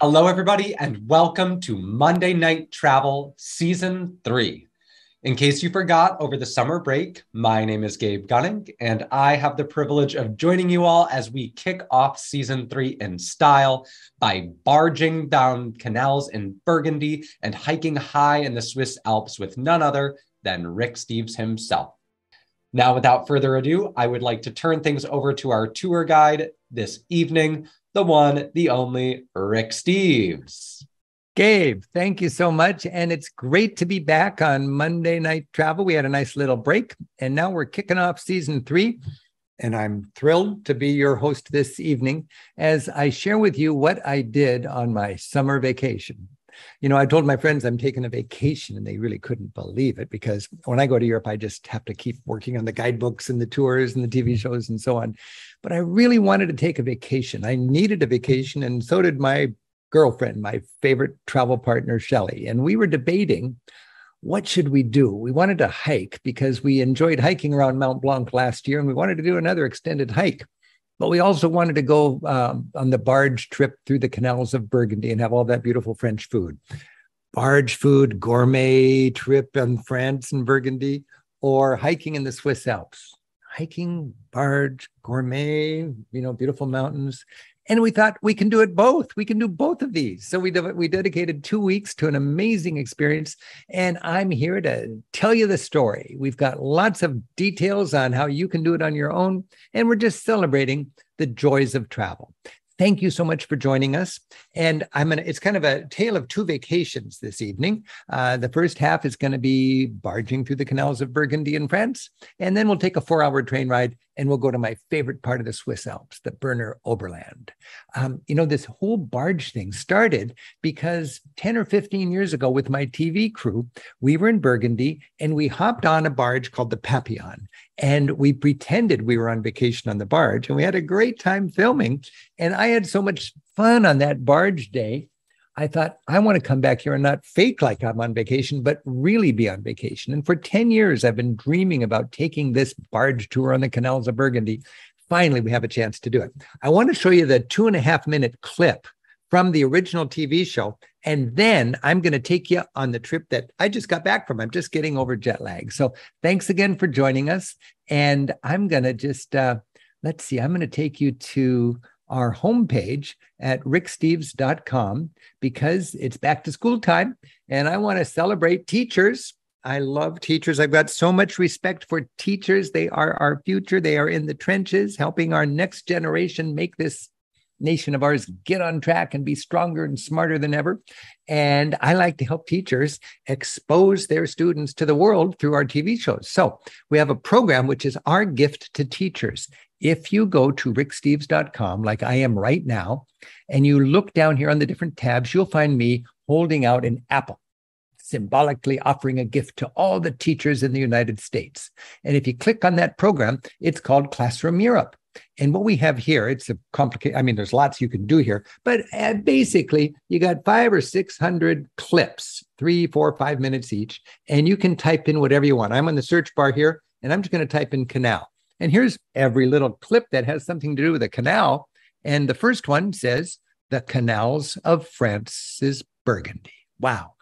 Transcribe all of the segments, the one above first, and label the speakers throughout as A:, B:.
A: Hello, everybody, and welcome to Monday Night Travel Season 3. In case you forgot, over the summer break, my name is Gabe Gunning, and I have the privilege of joining you all as we kick off Season 3 in style by barging down canals in Burgundy and hiking high in the Swiss Alps with none other than Rick Steves himself. Now, without further ado, I would like to turn things over to our tour guide this evening, the one, the only Rick Steves.
B: Gabe, thank you so much. And it's great to be back on Monday Night Travel. We had a nice little break, and now we're kicking off season three. And I'm thrilled to be your host this evening as I share with you what I did on my summer vacation. You know, I told my friends I'm taking a vacation and they really couldn't believe it because when I go to Europe, I just have to keep working on the guidebooks and the tours and the TV mm-hmm. shows and so on. But I really wanted to take a vacation. I needed a vacation, and so did my girlfriend, my favorite travel partner, Shelly. And we were debating what should we do? We wanted to hike because we enjoyed hiking around Mount Blanc last year and we wanted to do another extended hike. But we also wanted to go um, on the barge trip through the canals of Burgundy and have all that beautiful French food. Barge food, gourmet trip in France and Burgundy, or hiking in the Swiss Alps. Hiking, barge, gourmet, you know, beautiful mountains. And we thought we can do it both. We can do both of these. So we, de- we dedicated two weeks to an amazing experience. And I'm here to tell you the story. We've got lots of details on how you can do it on your own. And we're just celebrating the joys of travel. Thank you so much for joining us. And I'm gonna, it's kind of a tale of two vacations this evening. Uh, the first half is going to be barging through the canals of Burgundy in France. And then we'll take a four hour train ride and we'll go to my favorite part of the Swiss Alps, the Berner Oberland. Um, you know, this whole barge thing started because 10 or 15 years ago with my TV crew, we were in Burgundy and we hopped on a barge called the Papillon and we pretended we were on vacation on the barge and we had a great time filming. And I had so much fun on that barge day I thought, I want to come back here and not fake like I'm on vacation, but really be on vacation. And for 10 years, I've been dreaming about taking this barge tour on the canals of Burgundy. Finally, we have a chance to do it. I want to show you the two and a half minute clip from the original TV show. And then I'm going to take you on the trip that I just got back from. I'm just getting over jet lag. So thanks again for joining us. And I'm going to just, uh, let's see, I'm going to take you to our homepage at ricksteves.com because it's back to school time and I want to celebrate teachers. I love teachers. I've got so much respect for teachers. They are our future. They are in the trenches helping our next generation make this nation of ours get on track and be stronger and smarter than ever. And I like to help teachers expose their students to the world through our TV shows. So we have a program which is our gift to teachers. If you go to ricksteves.com, like I am right now, and you look down here on the different tabs, you'll find me holding out an apple, symbolically offering a gift to all the teachers in the United States. And if you click on that program, it's called Classroom Europe. And what we have here, it's a complicated, I mean, there's lots you can do here, but uh, basically, you got five or 600 clips, three, four, five minutes each, and you can type in whatever you want. I'm on the search bar here, and I'm just going to type in canal. And here's every little clip that has something to do with a canal. And the first one says, The Canals of France's Burgundy. Wow.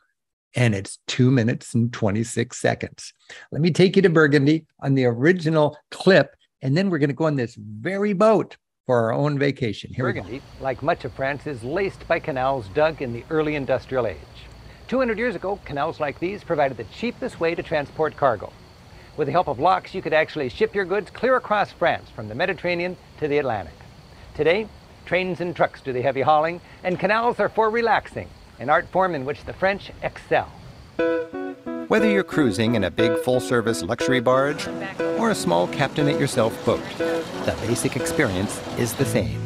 B: And it's two minutes and 26 seconds. Let me take you to Burgundy on the original clip. And then we're going to go on this very boat for our own vacation. Here Burgundy, like much of France, is laced by canals dug in the early industrial age. 200 years ago, canals like these provided the cheapest way to transport cargo. With the help of locks, you could actually ship your goods clear across France from the Mediterranean to the Atlantic. Today, trains and trucks do the heavy hauling, and canals are for relaxing, an art form in which the French excel.
C: Whether you're cruising in a big full service luxury barge or a small captain it yourself boat, the basic experience is the same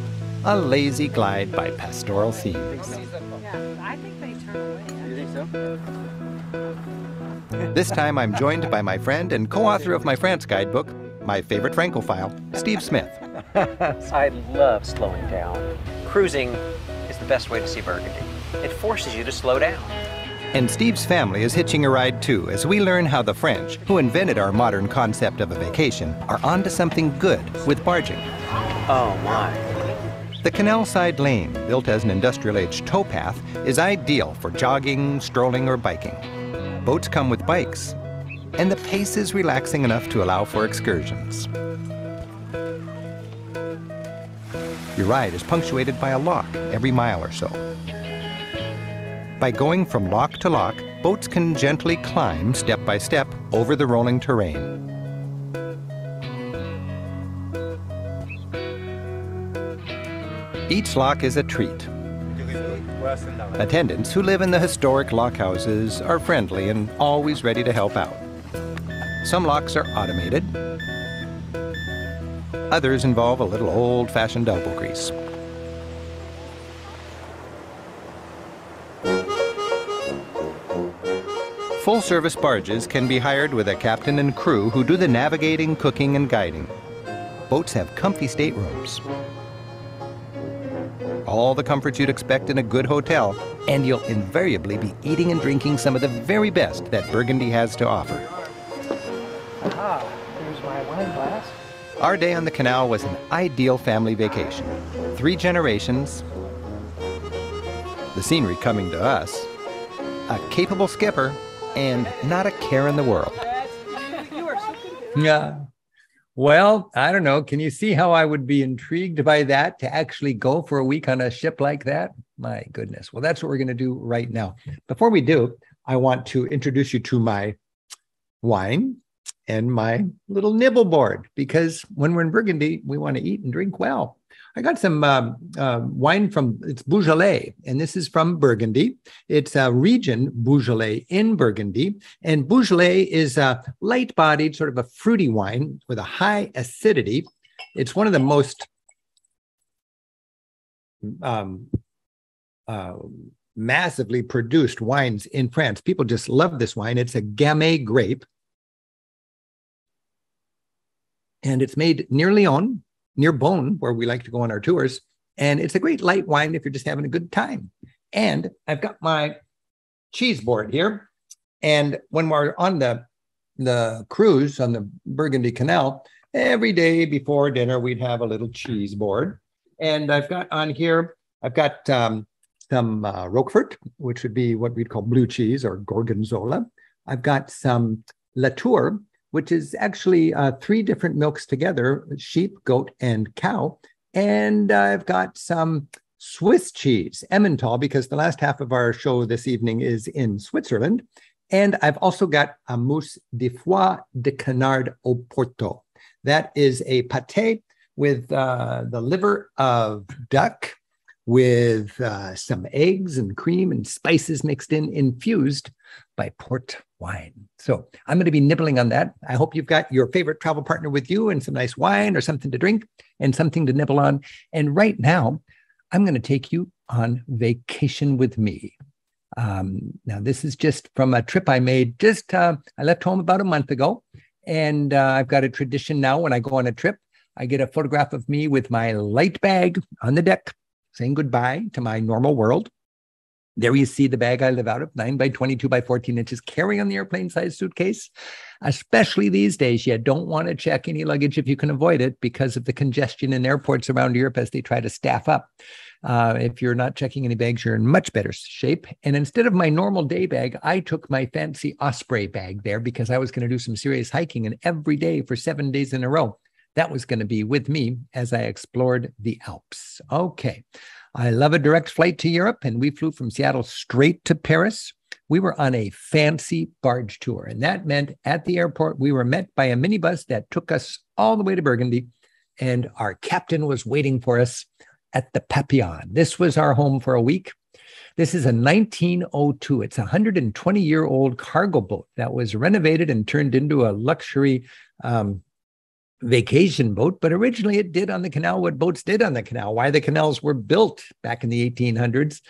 C: a lazy glide by pastoral themes. Yeah, I think they turn away. You think so? This time I'm joined by my friend and co author of my France guidebook, my favorite Francophile, Steve Smith.
D: I love slowing down. Cruising is the best way to see Burgundy. It forces you to slow down.
C: And Steve's family is hitching a ride too as we learn how the French, who invented our modern concept of a vacation, are onto something good with barging.
D: Oh my.
C: The canal side lane, built as an industrial age towpath, is ideal for jogging, strolling, or biking. Boats come with bikes, and the pace is relaxing enough to allow for excursions. Your ride is punctuated by a lock every mile or so. By going from lock to lock, boats can gently climb step by step over the rolling terrain. Each lock is a treat. Attendants who live in the historic lock houses are friendly and always ready to help out. Some locks are automated, Others involve a little old-fashioned elbow grease. Full-service barges can be hired with a captain and crew who do the navigating, cooking, and guiding. Boats have comfy staterooms. All the comforts you'd expect in a good hotel, and you'll invariably be eating and drinking some of the very best that Burgundy has to offer.
D: Aha, here's my wine glass.
C: Our day on the canal was an ideal family vacation. Three generations, the scenery coming to us, a capable skipper, and not a care in the world.
B: Yeah. Well, I don't know. Can you see how I would be intrigued by that to actually go for a week on a ship like that? My goodness. Well, that's what we're going to do right now. Before we do, I want to introduce you to my wine and my little nibble board because when we're in Burgundy, we want to eat and drink well. I got some um, uh, wine from it's Beaujolais, and this is from Burgundy. It's a region Beaujolais in Burgundy, and Beaujolais is a light-bodied, sort of a fruity wine with a high acidity. It's one of the most um, uh, massively produced wines in France. People just love this wine. It's a Gamay grape and it's made near Lyon, near Beaune, where we like to go on our tours. And it's a great light wine if you're just having a good time. And I've got my cheese board here. And when we're on the the cruise on the Burgundy Canal, every day before dinner we'd have a little cheese board. And I've got on here, I've got um, some uh, Roquefort, which would be what we'd call blue cheese or Gorgonzola. I've got some Latour, which is actually uh, three different milks together sheep, goat, and cow. And I've got some Swiss cheese, Emmental, because the last half of our show this evening is in Switzerland. And I've also got a mousse de foie de canard au porto. That is a pate with uh, the liver of duck with uh, some eggs and cream and spices mixed in, infused by port wine. So I'm going to be nibbling on that. I hope you've got your favorite travel partner with you and some nice wine or something to drink and something to nibble on. And right now, I'm going to take you on vacation with me. Um, now, this is just from a trip I made. Just uh, I left home about a month ago, and uh, I've got a tradition now. When I go on a trip, I get a photograph of me with my light bag on the deck, saying goodbye to my normal world. There you see the bag I live out of, 9 by 22 by 14 inches, carry on the airplane size suitcase. Especially these days, you don't want to check any luggage if you can avoid it because of the congestion in airports around Europe as they try to staff up. Uh, if you're not checking any bags, you're in much better shape. And instead of my normal day bag, I took my fancy Osprey bag there because I was going to do some serious hiking. And every day for seven days in a row, that was going to be with me as I explored the Alps. Okay. I love a direct flight to Europe, and we flew from Seattle straight to Paris. We were on a fancy barge tour, and that meant at the airport, we were met by a minibus that took us all the way to Burgundy, and our captain was waiting for us at the Papillon. This was our home for a week. This is a 1902. It's a 120 year old cargo boat that was renovated and turned into a luxury um, vacation boat, but originally it did on the canal what boats did on the canal, why the canals were built back in the 1800s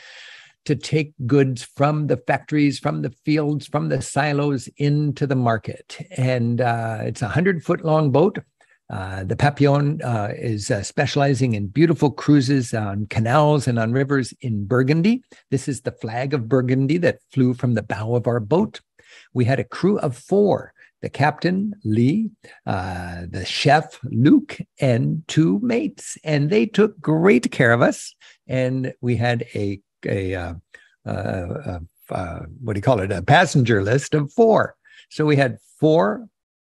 B: to take goods from the factories, from the fields, from the silos into the market. And uh, it's a 100 foot long boat. Uh, the Papillon uh, is uh, specializing in beautiful cruises on canals and on rivers in Burgundy. This is the flag of Burgundy that flew from the bow of our boat. We had a crew of four the captain, Lee, uh, the chef, Luke, and two mates. And they took great care of us. And we had a, a, uh, uh, uh what do you call it? A passenger list of four. So we had four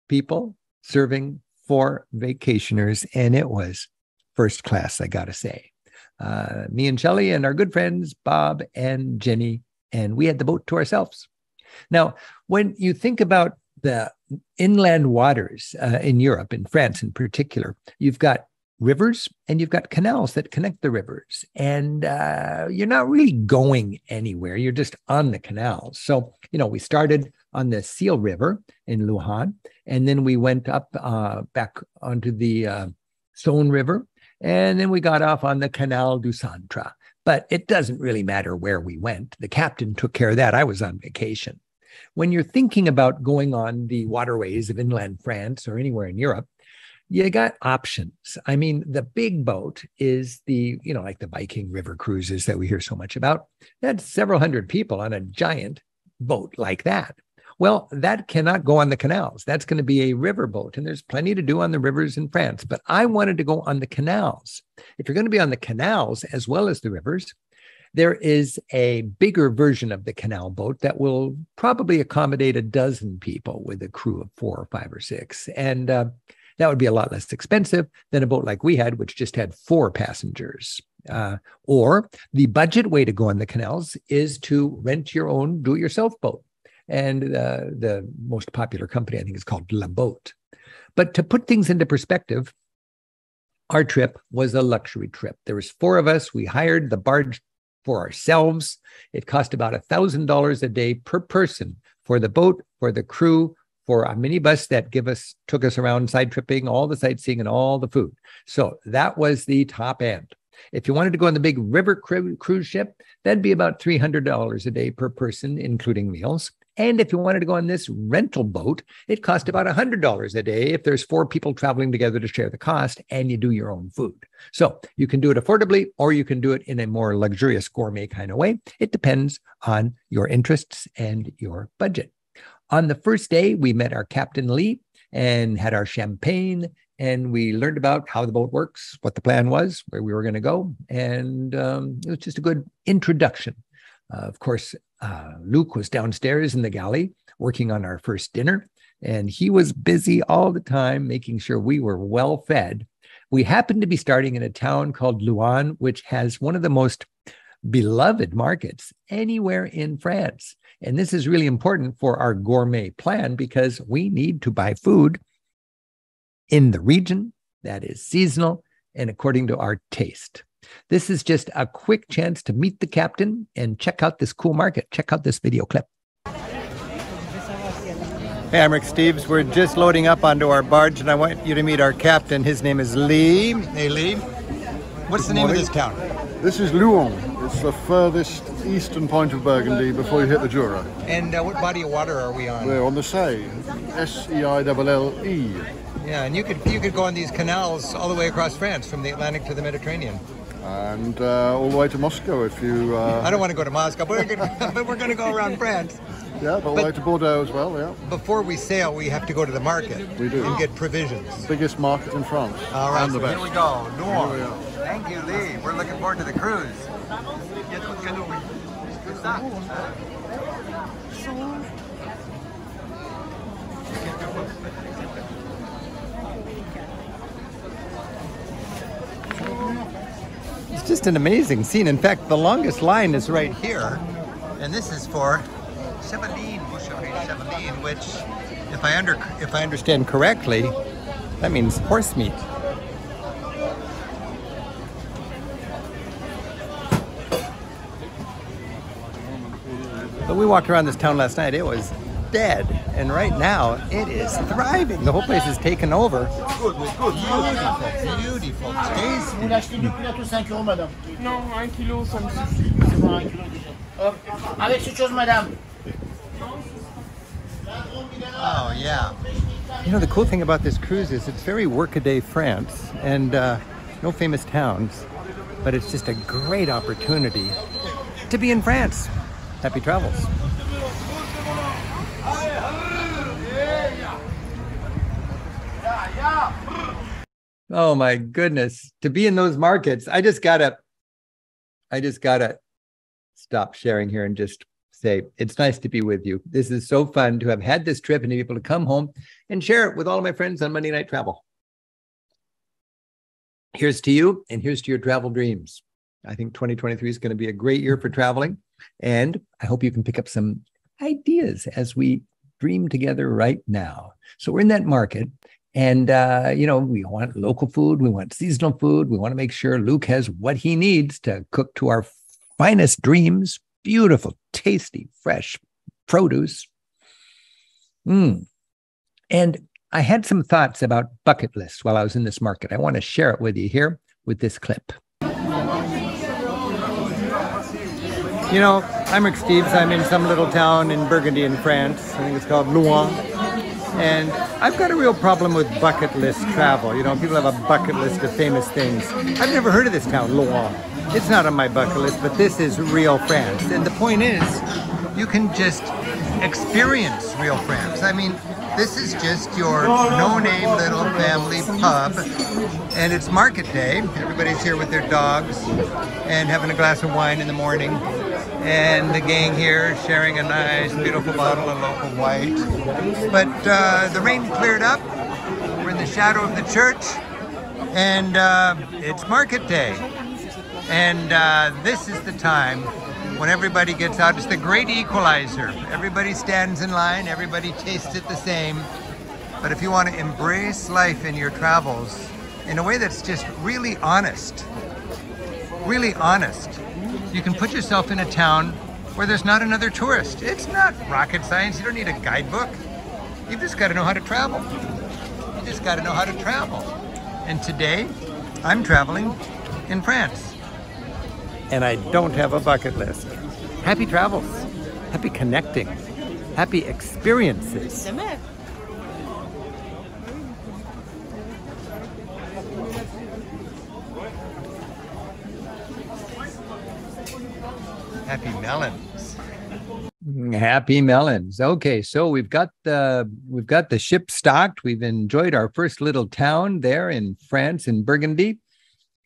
B: people serving four vacationers, and it was first class, I got to say. Uh, me and Shelly and our good friends, Bob and Jenny, and we had the boat to ourselves. Now, when you think about the inland waters uh, in Europe, in France in particular, you've got rivers and you've got canals that connect the rivers. And uh, you're not really going anywhere, you're just on the canals. So, you know, we started on the Seille River in Louhans, and then we went up uh, back onto the uh, Saône River, and then we got off on the Canal du Centre. But it doesn't really matter where we went. The captain took care of that. I was on vacation. When you're thinking about going on the waterways of inland France or anywhere in Europe, you got options. I mean, the big boat is the, you know, like the Viking River cruises that we hear so much about. That's several hundred people on a giant boat like that. Well, that cannot go on the canals. That's going to be a river boat, and there's plenty to do on the rivers in France. But I wanted to go on the canals. If you're going to be on the canals as well as the rivers, there is a bigger version of the canal boat that will probably accommodate a dozen people with a crew of four or five or six. And uh, that would be a lot less expensive than a boat like we had, which just had four passengers. Uh, or the budget way to go on the canals is to rent your own do it yourself boat. And uh, the most popular company, I think, is called Le Boat. But to put things into perspective, our trip was a luxury trip. There was four of us. We hired the barge for ourselves. It cost about a thousand dollars a day per person for the boat, for the crew, for a minibus that give us took us around side tripping, all the sightseeing, and all the food. So that was the top end. If you wanted to go on the big river cruise ship, that'd be about $300 a day per person, including meals. And if you wanted to go on this rental boat, it cost about $100 a day if there's four people traveling together to share the cost and you do your own food. So you can do it affordably or you can do it in a more luxurious gourmet kind of way. It depends on your interests and your budget. On the first day, we met our Captain Lee and had our champagne and we learned about how the boat works, what the plan was, where we were going to go. And um, it was just a good introduction. Uh, of course, uh, Luke was downstairs in the galley working on our first dinner, and he was busy all the time making sure we were well fed. We happened to be starting in a town called Louhans, which has one of the most beloved markets anywhere in France. And this is really important for our gourmet plan because we need to buy food in the region that is seasonal and according to our taste. This is just a quick chance to meet the captain and check out this cool market. Check out this video clip.
C: Hey, I'm Rick Steves. We're just loading up onto our barge, and I want you to meet our captain. His name is Lee. Hey, Lee. What's Good the name morning. of this town?
E: This is Louhans. It's the furthest eastern point of Burgundy before you hit the Jura.
C: And uh, what body of water are we on?
E: We're on the Seille. S E I L L E.
C: Yeah, and you could you could go on these canals all the way across France from the Atlantic to the Mediterranean
E: and uh, all the way to Moscow if you. Uh,
C: I don't want to go to Moscow, but we're gonna, but we're going to go around France.
E: Yeah, but all the way to Bordeaux as well. Yeah.
C: Before we sail, we have to go to the market.
E: We do
C: and get provisions.
E: Biggest market in France.
C: All right, so here we go. Noir. We Thank you, Lee. We're looking forward to the cruise. It's just an amazing scene. In fact, the longest line is right here, and this is for Chevaline, Boucherie Chevaline, which, if I under if I understand correctly, that means horse meat. But we walked around this town last night. It was dead. And right now, it is thriving. The whole place is taken over.
E: Good, good.
C: Beautiful, beautiful. Tasty. Vous l'achetez du poulet 5 euros, madame Non, 1 kilo, ça me suffit. C'est bon, 1 kilo déjà. Hop. Avec cette chose, madame. Oh, yeah. You know, the cool thing about this cruise is it's very workaday France and uh, no famous towns, but it's just a great opportunity to be in France. Happy travels.
B: Oh my goodness. To be in those markets, I just gotta, I just gotta stop sharing here and just say it's nice to be with you. This is so fun to have had this trip and to be able to come home and share it with all of my friends on Monday Night Travel. Here's to you and here's to your travel dreams. I think 2023 is going to be a great year for traveling. And I hope you can pick up some ideas as we dream together right now. So we're in that market. And, uh, you know, we want local food, we want seasonal food, we want to make sure Luke has what he needs to cook to our finest dreams beautiful, tasty, fresh produce. Mm. And I had some thoughts about bucket lists while I was in this market. I want to share it with you here with this clip.
F: You know, I'm Rick Steves. I'm in some little town in Burgundy in France. I think it's called Louhans. And I've got a real problem with bucket list travel. You know, people have a bucket list of famous things. I've never heard of this town, Loire. It's not on my bucket list, but this is real France. And the point is, you can just experience real France. I mean, this is just your no-name little family pub, and it's market day. Everybody's here with their dogs and having a glass of wine in the morning. And the gang here sharing a nice, beautiful bottle of local white. But uh, the rain cleared up. We're in the shadow of the church, and uh, it's market day. And uh, this is the time when everybody gets out. It's the great equalizer. Everybody stands in line, everybody tastes it the same. But if you want to embrace life in your travels in a way that's just really honest, really honest, you can put yourself in a town where there's not another tourist. It's not rocket science. You don't need a guidebook. You've just got to know how to travel. You just got to know how to travel. And today, I'm traveling in France and I don't have a bucket list. Happy travels, happy connecting, happy experiences. Happy melons.
B: Happy melons. Okay, so we've got the we've got the ship stocked. We've enjoyed our first little town there in France in Burgundy.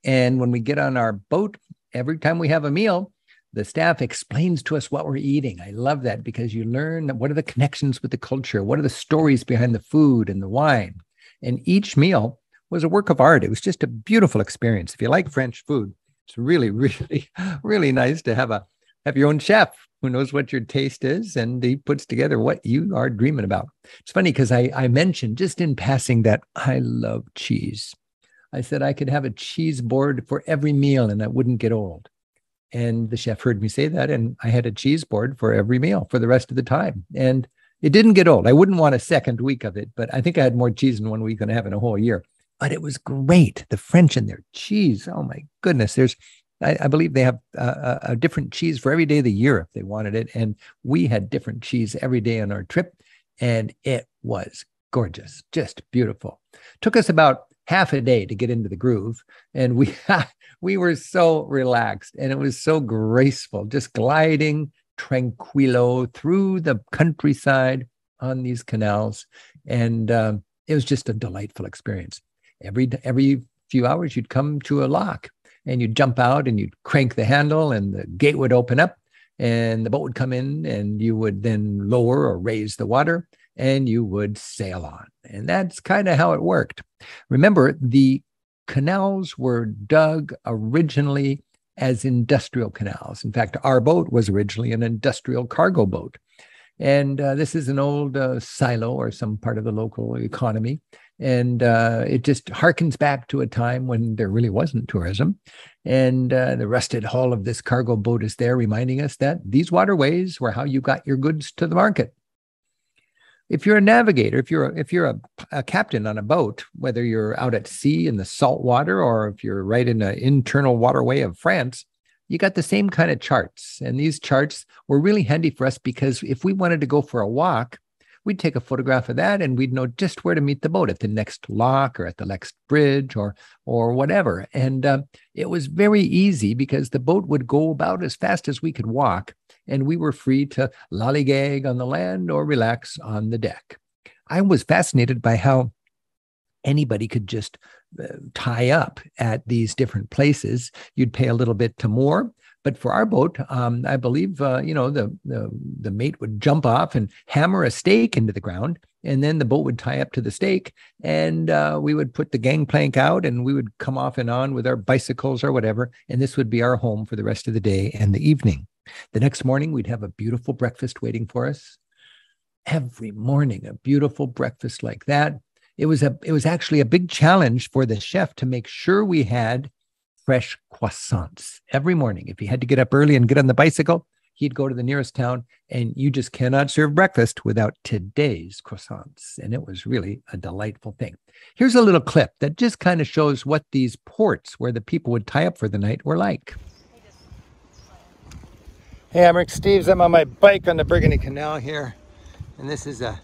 B: And when we get on our boat, every time we have a meal, the staff explains to us what we're eating. I love that because you learn what are the connections with the culture, what are the stories behind the food and the wine. And each meal was a work of art. It was just a beautiful experience. If you like French food, it's really, really, really nice to have a have your own chef who knows what your taste is and he puts together what you are dreaming about. It's funny because I, I mentioned just in passing that I love cheese. I said I could have a cheese board for every meal and I wouldn't get old. And the chef heard me say that, and I had a cheese board for every meal for the rest of the time. And it didn't get old. I wouldn't want a second week of it, but I think I had more cheese in one week than I have in a whole year. But it was great. The French and their cheese. Oh my goodness. There's, I, I believe they have a, a different cheese for every day of the year if they wanted it. And we had different cheese every day on our trip. And it was gorgeous, just beautiful. Took us about half a day to get into the groove. And we we were so relaxed and it was so graceful just gliding tranquilo through the countryside on these canals. And um, it was just a delightful experience. Every every few hours you'd come to a lock and you'd jump out and you'd crank the handle and the gate would open up and the boat would come in and you would then lower or raise the water and you would sail on. And that's kind of how it worked. Remember, the canals were dug originally as industrial canals. In fact, our boat was originally an industrial cargo boat. And uh, this is an old uh, silo or some part of the local economy. And uh, it just harkens back to a time when there really wasn't tourism. And uh, the rusted hull of this cargo boat is there, reminding us that these waterways were how you got your goods to the market if you're a navigator, if you're a, if you're a, a, captain on a boat, whether you're out at sea in the salt water or if you're right in an internal waterway of France, you got the same kind of charts. And these charts were really handy for us because if we wanted to go for a walk, we'd take a photograph of that and we'd know just where to meet the boat at the next lock or at the next bridge or or whatever. And uh, it was very easy because the boat would go about as fast as we could walk and we were free to lollygag on the land or relax on the deck. I was fascinated by how anybody could just uh, tie up at these different places. You'd pay a little bit to moor, but for our boat, um, I believe uh, you know the, the the mate would jump off and hammer a stake into the ground, and then the boat would tie up to the stake, and uh, we would put the gangplank out, and we would come off and on with our bicycles or whatever, and this would be our home for the rest of the day and the evening. The next morning, we'd have a beautiful breakfast waiting for us. Every morning, a beautiful breakfast like that. It was a it was actually a big challenge for the chef to make sure we had fresh croissants every morning. If he had to get up early and get on the bicycle, he'd go to the nearest town, and you just cannot serve breakfast without today's croissants. And it was really a delightful thing. Here's a little clip that just kind of shows what these ports where the people would tie up for the night were like. Hey, I'm Rick Steves. I'm on my bike on the Burgundy Canal here, and this is a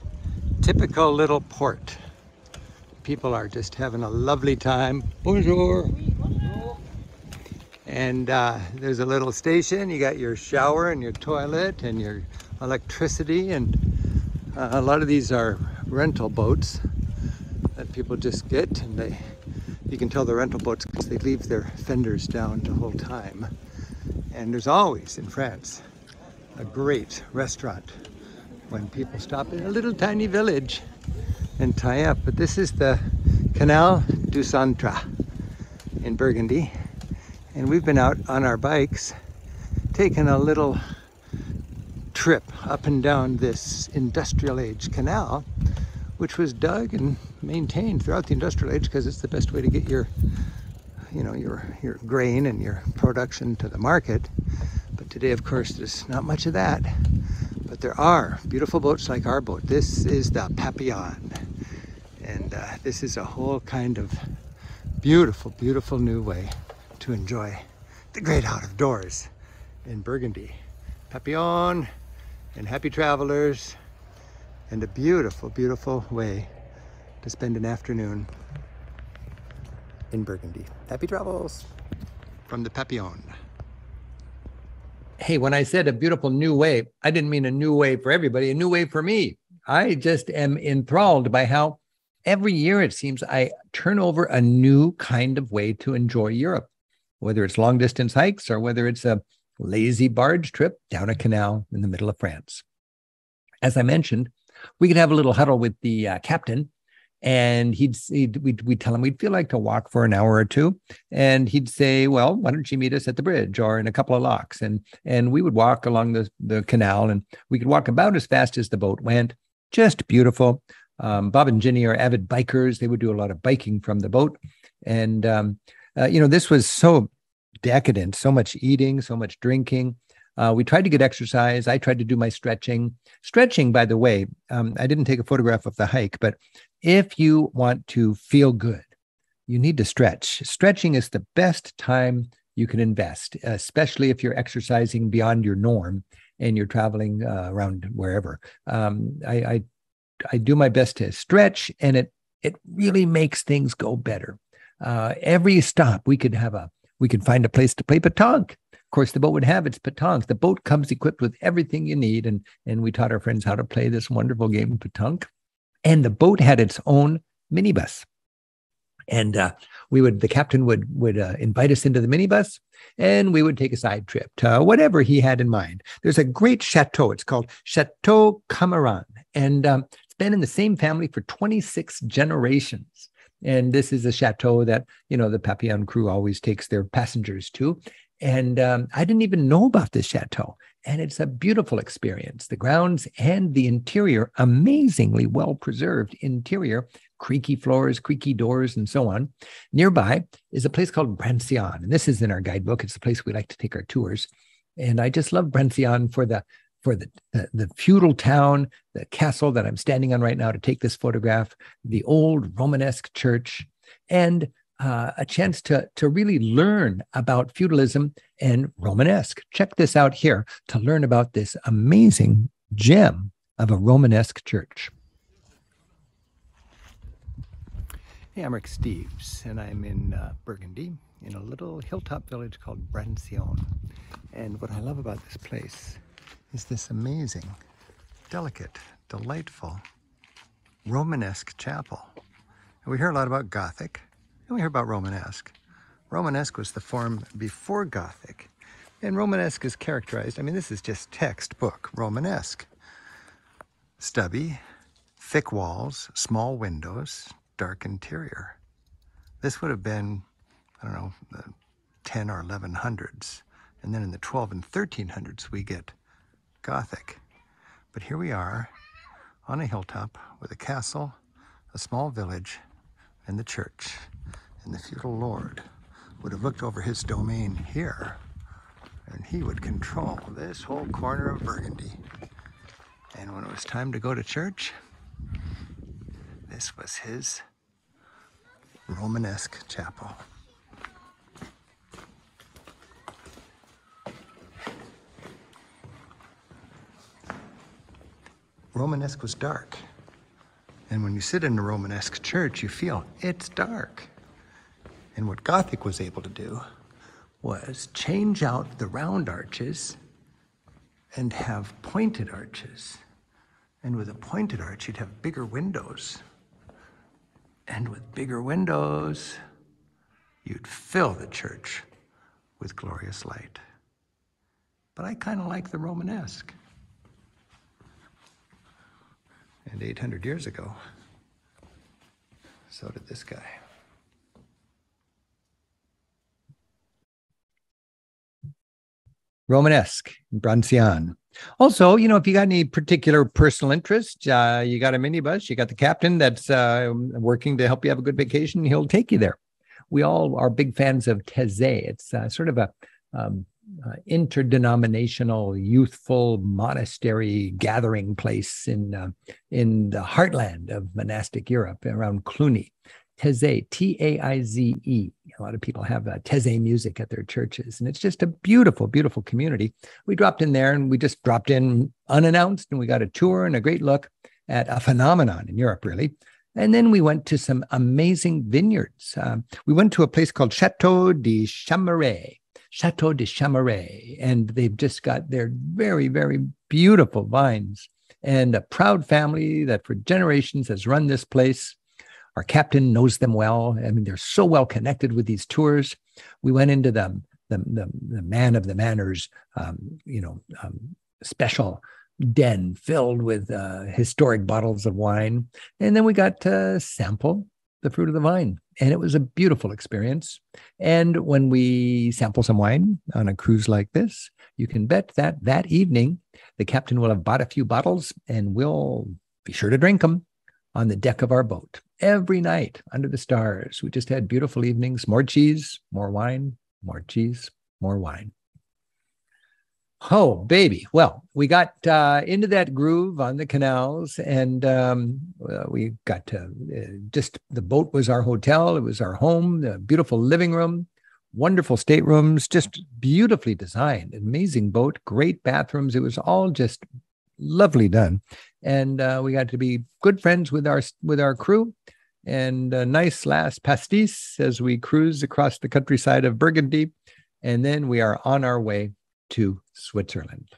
B: typical little port. People are just having a lovely time. Bonjour. And uh, there's a little station. You got your shower and your toilet and your electricity. And uh, a lot of these are rental boats that people just get. And they, you can tell the rental boats because they leave their fenders down the whole time. And there's always in France a great restaurant when people stop in a little tiny village and tie up. But this is the Canal du Centre in Burgundy and we've been out on our bikes taking a little trip up and down this industrial age canal which was dug and maintained throughout the industrial age because it's the best way to get your you know your your grain and your production to the market. But today of course there's not much of that. But there are beautiful boats like our boat. This is the papillon. And uh, this is a whole kind of beautiful beautiful new way to enjoy the great out of doors in Burgundy. Papillon and happy travelers and a beautiful, beautiful way to spend an afternoon in Burgundy. Happy travels from the Papillon. Hey, when I said a beautiful new way, I didn't mean a new way for everybody, a new way for me. I just am enthralled by how every year it seems I turn over a new kind of way to enjoy Europe whether it's long distance hikes or whether it's a lazy barge trip down a canal in the middle of France. As I mentioned, we could have a little huddle with the uh, captain and he'd, we'd, we'd tell him we'd feel like to walk for an hour or two. And he'd say well why don't you meet us at the bridge or in a couple of locks? And and we would walk along the, the canal and we could walk about as fast as the boat went. Just beautiful. Um, bob and ginny are avid bikers. They would do a lot of biking from the boat. And um, uh, you know this was so decadent, so much eating, so much drinking. Uh, we tried to get exercise. I tried to do my stretching. Stretching, by the way, um, I didn't take a photograph of the hike, but if you want to feel good, you need to stretch. Stretching is the best time you can invest, especially if you're exercising beyond your norm and you're traveling uh, around wherever. Um, I, I, I do my best to stretch, and it it really makes things go better. Uh, every stop, we could have a we could find a place to play petanque. Course, the boat would have its petanque. The boat comes equipped with everything you need. And, and we taught our friends how to play this wonderful game petanque. And the boat had its own minibus. And uh, we would, the captain would would uh, invite us into the minibus, and we would take a side trip to whatever he had in mind. There's a great chateau. It's called Chateau Cameron, and um, it's been in the same family for 26 generations. And this is a chateau that, you know, the Papillon crew always takes their passengers to. And um, I didn't even know about this chateau. And it's a beautiful experience. The grounds and the interior, amazingly well preserved interior, creaky floors, creaky doors, and so on. Nearby is a place called Brancion. And this is in our guidebook. It's the place we like to take our tours. And I just love Brancion for the for the, the, the, feudal town, the castle that I'm standing on right now to take this photograph, the old Romanesque church, and uh, a chance to, to really learn about feudalism and Romanesque. Check this out here to learn about this amazing gem of a Romanesque church. Hey, I'm Rick Steves, and I'm in uh, Burgundy in a little hilltop village called Brancion. And what I love about this place is this amazing, delicate, delightful Romanesque chapel. And we hear a lot about Gothic,
C: And we hear about Romanesque. Romanesque was the form before Gothic. And Romanesque is characterized, I mean, this is just textbook Romanesque. Stubby, thick walls, small windows, dark interior. This would have been, I don't know, the 10 or 1100s. And then in the 12 and 1300s, we get Gothic. But here we are on a hilltop with a castle, a small village, and the church. And the feudal lord would have looked over his domain here, and he would control this whole corner of Burgundy. And when it was time to go to church, this was his Romanesque chapel. Romanesque was dark. And when you sit in a Romanesque church, you feel it's dark. And what Gothic was able to do was change out the round arches and have pointed arches. And with a pointed arch, you'd have bigger windows. And with bigger windows, you'd fill the church with glorious light. But I kind of like the Romanesque. And 800 years ago, so did this guy.
B: Romanesque, Brancion. Also, you know, if you got any particular personal interest, uh, you got a minibus, you got the captain that's uh, working to help you have a good vacation, he'll take you there. We all are big fans of Taizé. It's uh, sort of a um, uh, interdenominational, youthful monastery gathering place in uh, in the heartland of monastic Europe, around Cluny. Taizé, T A I Z E. A lot of people have uh, Taizé music at their churches, and it's just a beautiful, beautiful community. We dropped in there and we just dropped in unannounced, and we got a tour and a great look at a phenomenon in Europe, really. And then we went to some amazing vineyards. Um, we went to a place called Chateau de Chamirey, Chateau de Chamirey, and they've just got their very, very beautiful vines and a proud family that for generations has run this place. Our captain knows them well. I mean, they're so well connected with these tours. We went into the the, the, the man of the manors, um, you know, um, special den filled with uh, historic bottles of wine, and then we got to sample the fruit of the vine, and it was a beautiful experience. And when we sample some wine on a cruise like this, you can bet that that evening the captain will have bought a few bottles, and we'll be sure to drink them on the deck of our boat every night under the stars. We just had beautiful evenings, more cheese, more wine, more cheese, more wine. Oh, baby. Well, we got uh, into that groove on the canals and um, we got to uh, just the boat was our hotel. It was our home, the beautiful living room, wonderful staterooms, just beautifully designed, amazing boat, great bathrooms. It was all just lovely done. And uh, we got to be good friends with our with our crew and a nice last pastis as we cruise across the countryside of Burgundy. And then we are on our way to Switzerland.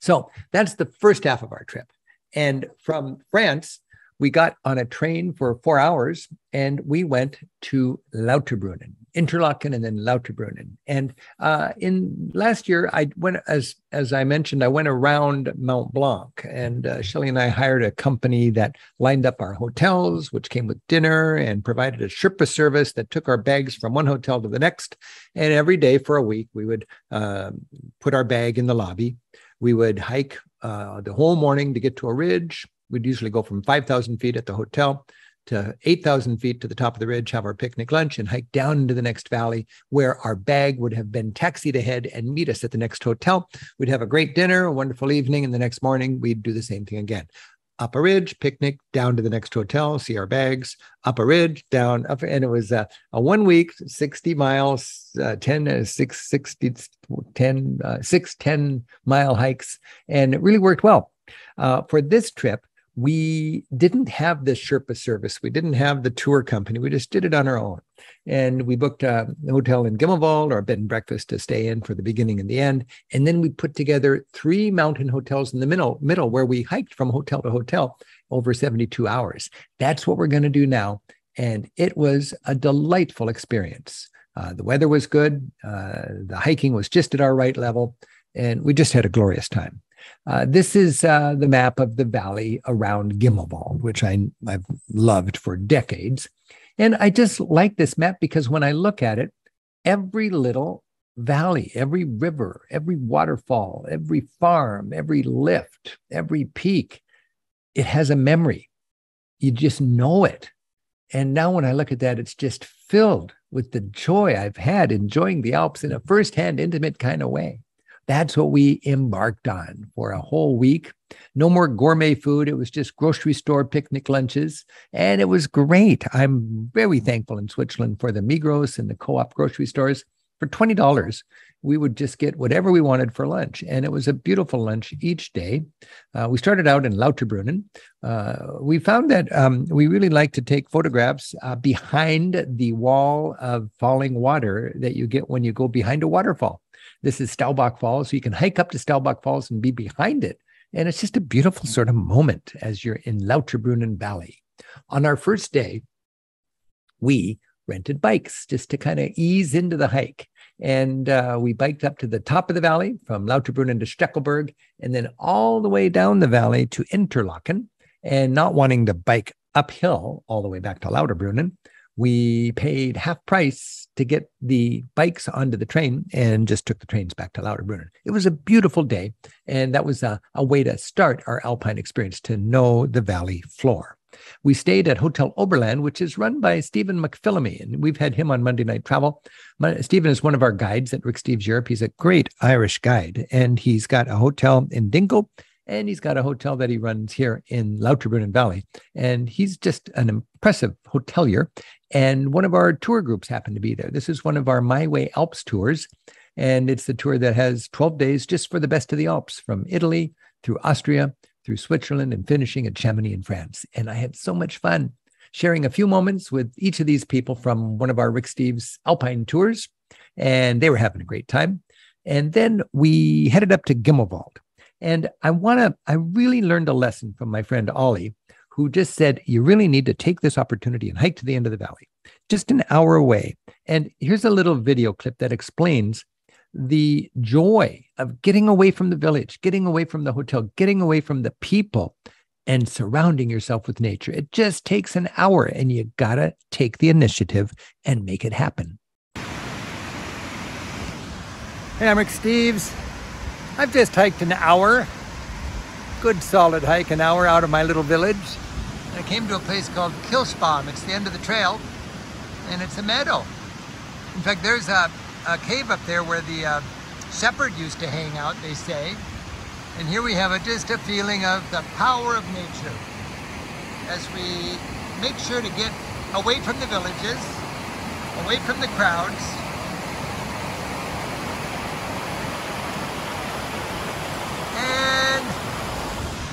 B: So that's the first half of our trip. And from France, we got on a train for four hours and we went to Lauterbrunnen, Interlaken, and then Lauterbrunnen. And uh, in last year, I went as as I mentioned, I went around Mont Blanc, and uh, Shelly and I hired a company that lined up our hotels, which came with dinner and provided a Sherpa service that took our bags from one hotel to the next. And every day for a week, we would uh, put our bag in the lobby. We would hike uh, the whole morning to get to a ridge We'd usually go from 5,000 feet at the hotel to 8,000 feet to the top of the ridge, have our picnic lunch, and hike down into the next valley where our bag would have been taxied ahead and meet us at the next hotel. We'd have a great dinner, a wonderful evening, and the next morning we'd do the same thing again. Up a ridge, picnic, down to the next hotel, see our bags, up a ridge, down, up, and it was a, one week, 60 miles, uh, 10, uh, six, 60, 10, uh, six, 10 mile hikes, and it really worked well. Uh, for this trip, we didn't have the Sherpa service. We didn't have the tour company. We just did it on our own. And we booked a hotel in Gimmelwald or a bed and breakfast to stay in for the beginning and the end. And then we put together three mountain hotels in the middle, middle where we hiked from hotel to hotel over 72 hours. That's what we're going to do now And it was a delightful experience. Uh, the weather was good. Uh, the hiking was just at our right level. And we just had a glorious time. Uh, this is uh, the map of the valley around Gimmelwald, which I, I've loved for decades. And I just like this map because when I look at it, every little valley, every river, every waterfall, every farm, every lift, every peak, it has a memory. You just know it. And now when I look at that, it's just filled with the joy I've had enjoying the Alps in a firsthand, intimate kind of way. That's what we embarked on for a whole week. No more gourmet food. It was just grocery store picnic lunches. And it was great. I'm very thankful in Switzerland for the Migros and the co op grocery stores. For $20, we would just get whatever we wanted for lunch. And it was a beautiful lunch each day. Uh, we started out in Lauterbrunnen. Uh, we found that um, we really like to take photographs uh, behind the wall of falling water that you get when you go behind a waterfall. This is Staubbach Falls. So you can hike up to Staubbach Falls and be behind it. And it's just a beautiful sort of moment as you're in Lauterbrunnen Valley. On our first day, we rented bikes just to kind of ease into the hike. And uh, we biked up to the top of the valley from Lauterbrunnen to Stechelberg, and then all the way down the valley to Interlaken. And not wanting to bike uphill all the way back to Lauterbrunnen, we paid half price to get the bikes onto the train and just took the trains back to Lauterbrunnen. It was a beautiful day, and that was a, a way to start our alpine experience to know the valley floor. We stayed at Hotel Oberland, which is run by Stephen McPhillamy, and we've had him on Monday Night Travel. Stephen is one of our guides at Rick Steves Europe. He's a great Irish guide, and he's got a hotel in Dingle and he's got a hotel that he runs here in Lauterbrunnen Valley. And he's just an impressive hotelier. And one of our tour groups happened to be there. This is one of our My Way Alps tours. And it's the tour that has 12 days just for the best of the Alps from Italy through Austria, through Switzerland, and finishing at Chamonix in France. And I had so much fun sharing a few moments with each of these people from one of our Rick Steves Alpine tours. And they were having a great time. And then we headed up to Gimmelwald. And I want to, I really learned a lesson from my friend Ollie, who just said, you really need to take this opportunity and hike to the end of the valley, just an hour away. And here's a little video clip that explains the joy of getting away from the village, getting away from the hotel, getting away from the people and surrounding yourself with nature. It just takes an hour and you got to take the initiative and make it happen.
F: Hey, I'm Rick Steves. I've just hiked an hour, good solid hike, an hour out of my little village. I came to a place called Kilchbalm. It's the end of the trail, and it's a meadow. In fact, there's a, a cave up there where the uh, shepherd used to hang out, they say. And here we have a, just a feeling of the power of nature as we make sure to get away from the villages, away from the crowds,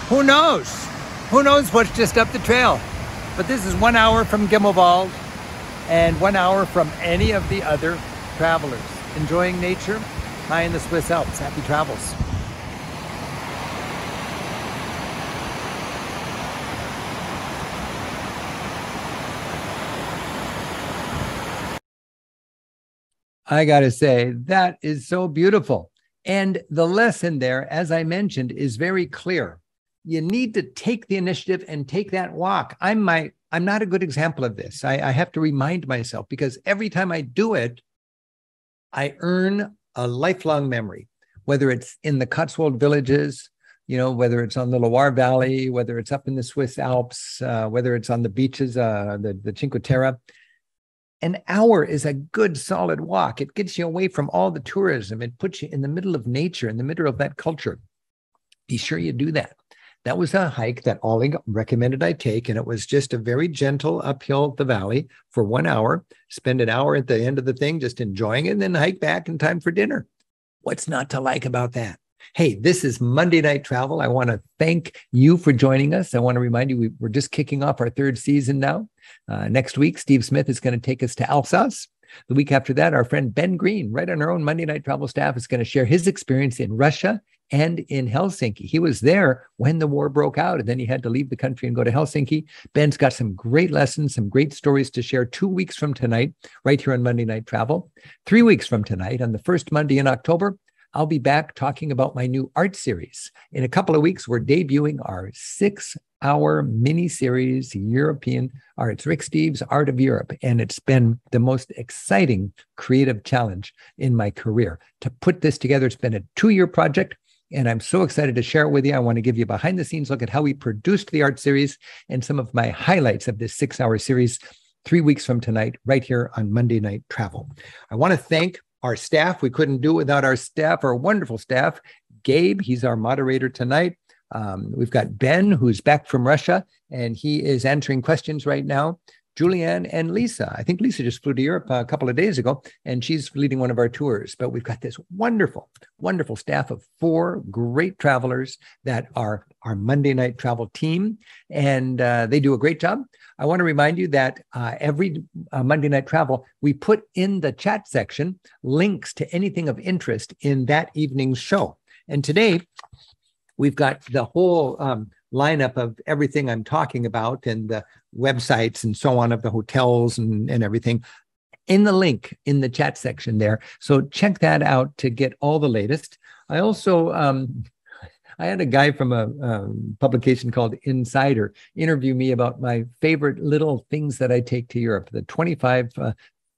F: who knows? Who knows what's just up the trail? But this is one hour from Gimmelwald and one hour from any of the other travelers. Enjoying nature high in the Swiss Alps. Happy travels.
B: I got to say, that is so beautiful. And the lesson there, as I mentioned, is very clear you need to take the initiative and take that walk. I'm my I'm not a good example of this. I, I have to remind myself because every time I do it, I earn a lifelong memory, whether it's in the Cotswold villages, you know, whether it's on the Loire Valley, whether it's up in the Swiss Alps, uh, whether it's on the beaches, uh, the, the Cinque Terre. An hour is a good solid walk. It gets you away from all the tourism. It puts you in the middle of nature, in the middle of that culture. Be sure you do that. That was a hike that Ollie recommended I take, and it was just a very gentle uphill the valley for one hour. Spend an hour at the end of the thing just enjoying it, and then hike back in time for dinner. What's not to like about that? Hey, this is Monday Night Travel. I want to thank you for joining us. I want to remind you we, are just kicking off our third season now. Uh, next week, Steve Smith is going to take us to Alsace. The week after that, our friend Ben Green, right on our own Monday Night Travel staff, is going to share his experience in Russia and in Helsinki. He was there when the war broke out, and then he had to leave the country and go to Helsinki. Ben's got some great lessons, some great stories to share two weeks from tonight, right here on Monday Night Travel. Three weeks from tonight, on the first Monday in October, I'll be back talking about my new art series. In a couple of weeks, we're debuting our six hour mini series, European Arts, Rick Steves' Art of Europe. And it's been the most exciting creative challenge in my career to put this together. It's been a two year project. And I'm so excited to share it with you. I want to give you a behind the scenes look at how we produced the art series and some of my highlights of this six hour series three weeks from tonight, right here on Monday Night Travel. I want to thank our staff. We couldn't do it without our staff, our wonderful staff. Gabe, he's our moderator tonight. Um, we've got Ben, who's back from Russia, and he is answering questions right now. Julianne and Lisa. I think Lisa just flew to Europe a couple of days ago, and she's leading one of our tours. But we've got this wonderful, wonderful staff of four great travelers that are our Monday night travel team, and uh, they do a great job. I want to remind you that uh, every uh, Monday night travel, we put in the chat section links to anything of interest in that evening's show. And today, we've got the whole um, lineup of everything I'm talking about and the websites and so on of the hotels and, and everything in the link in the chat section there. So check that out to get all the latest. I also, um, I had a guy from a um, publication called Insider interview me about my favorite little things that I take to Europe, the 25 uh,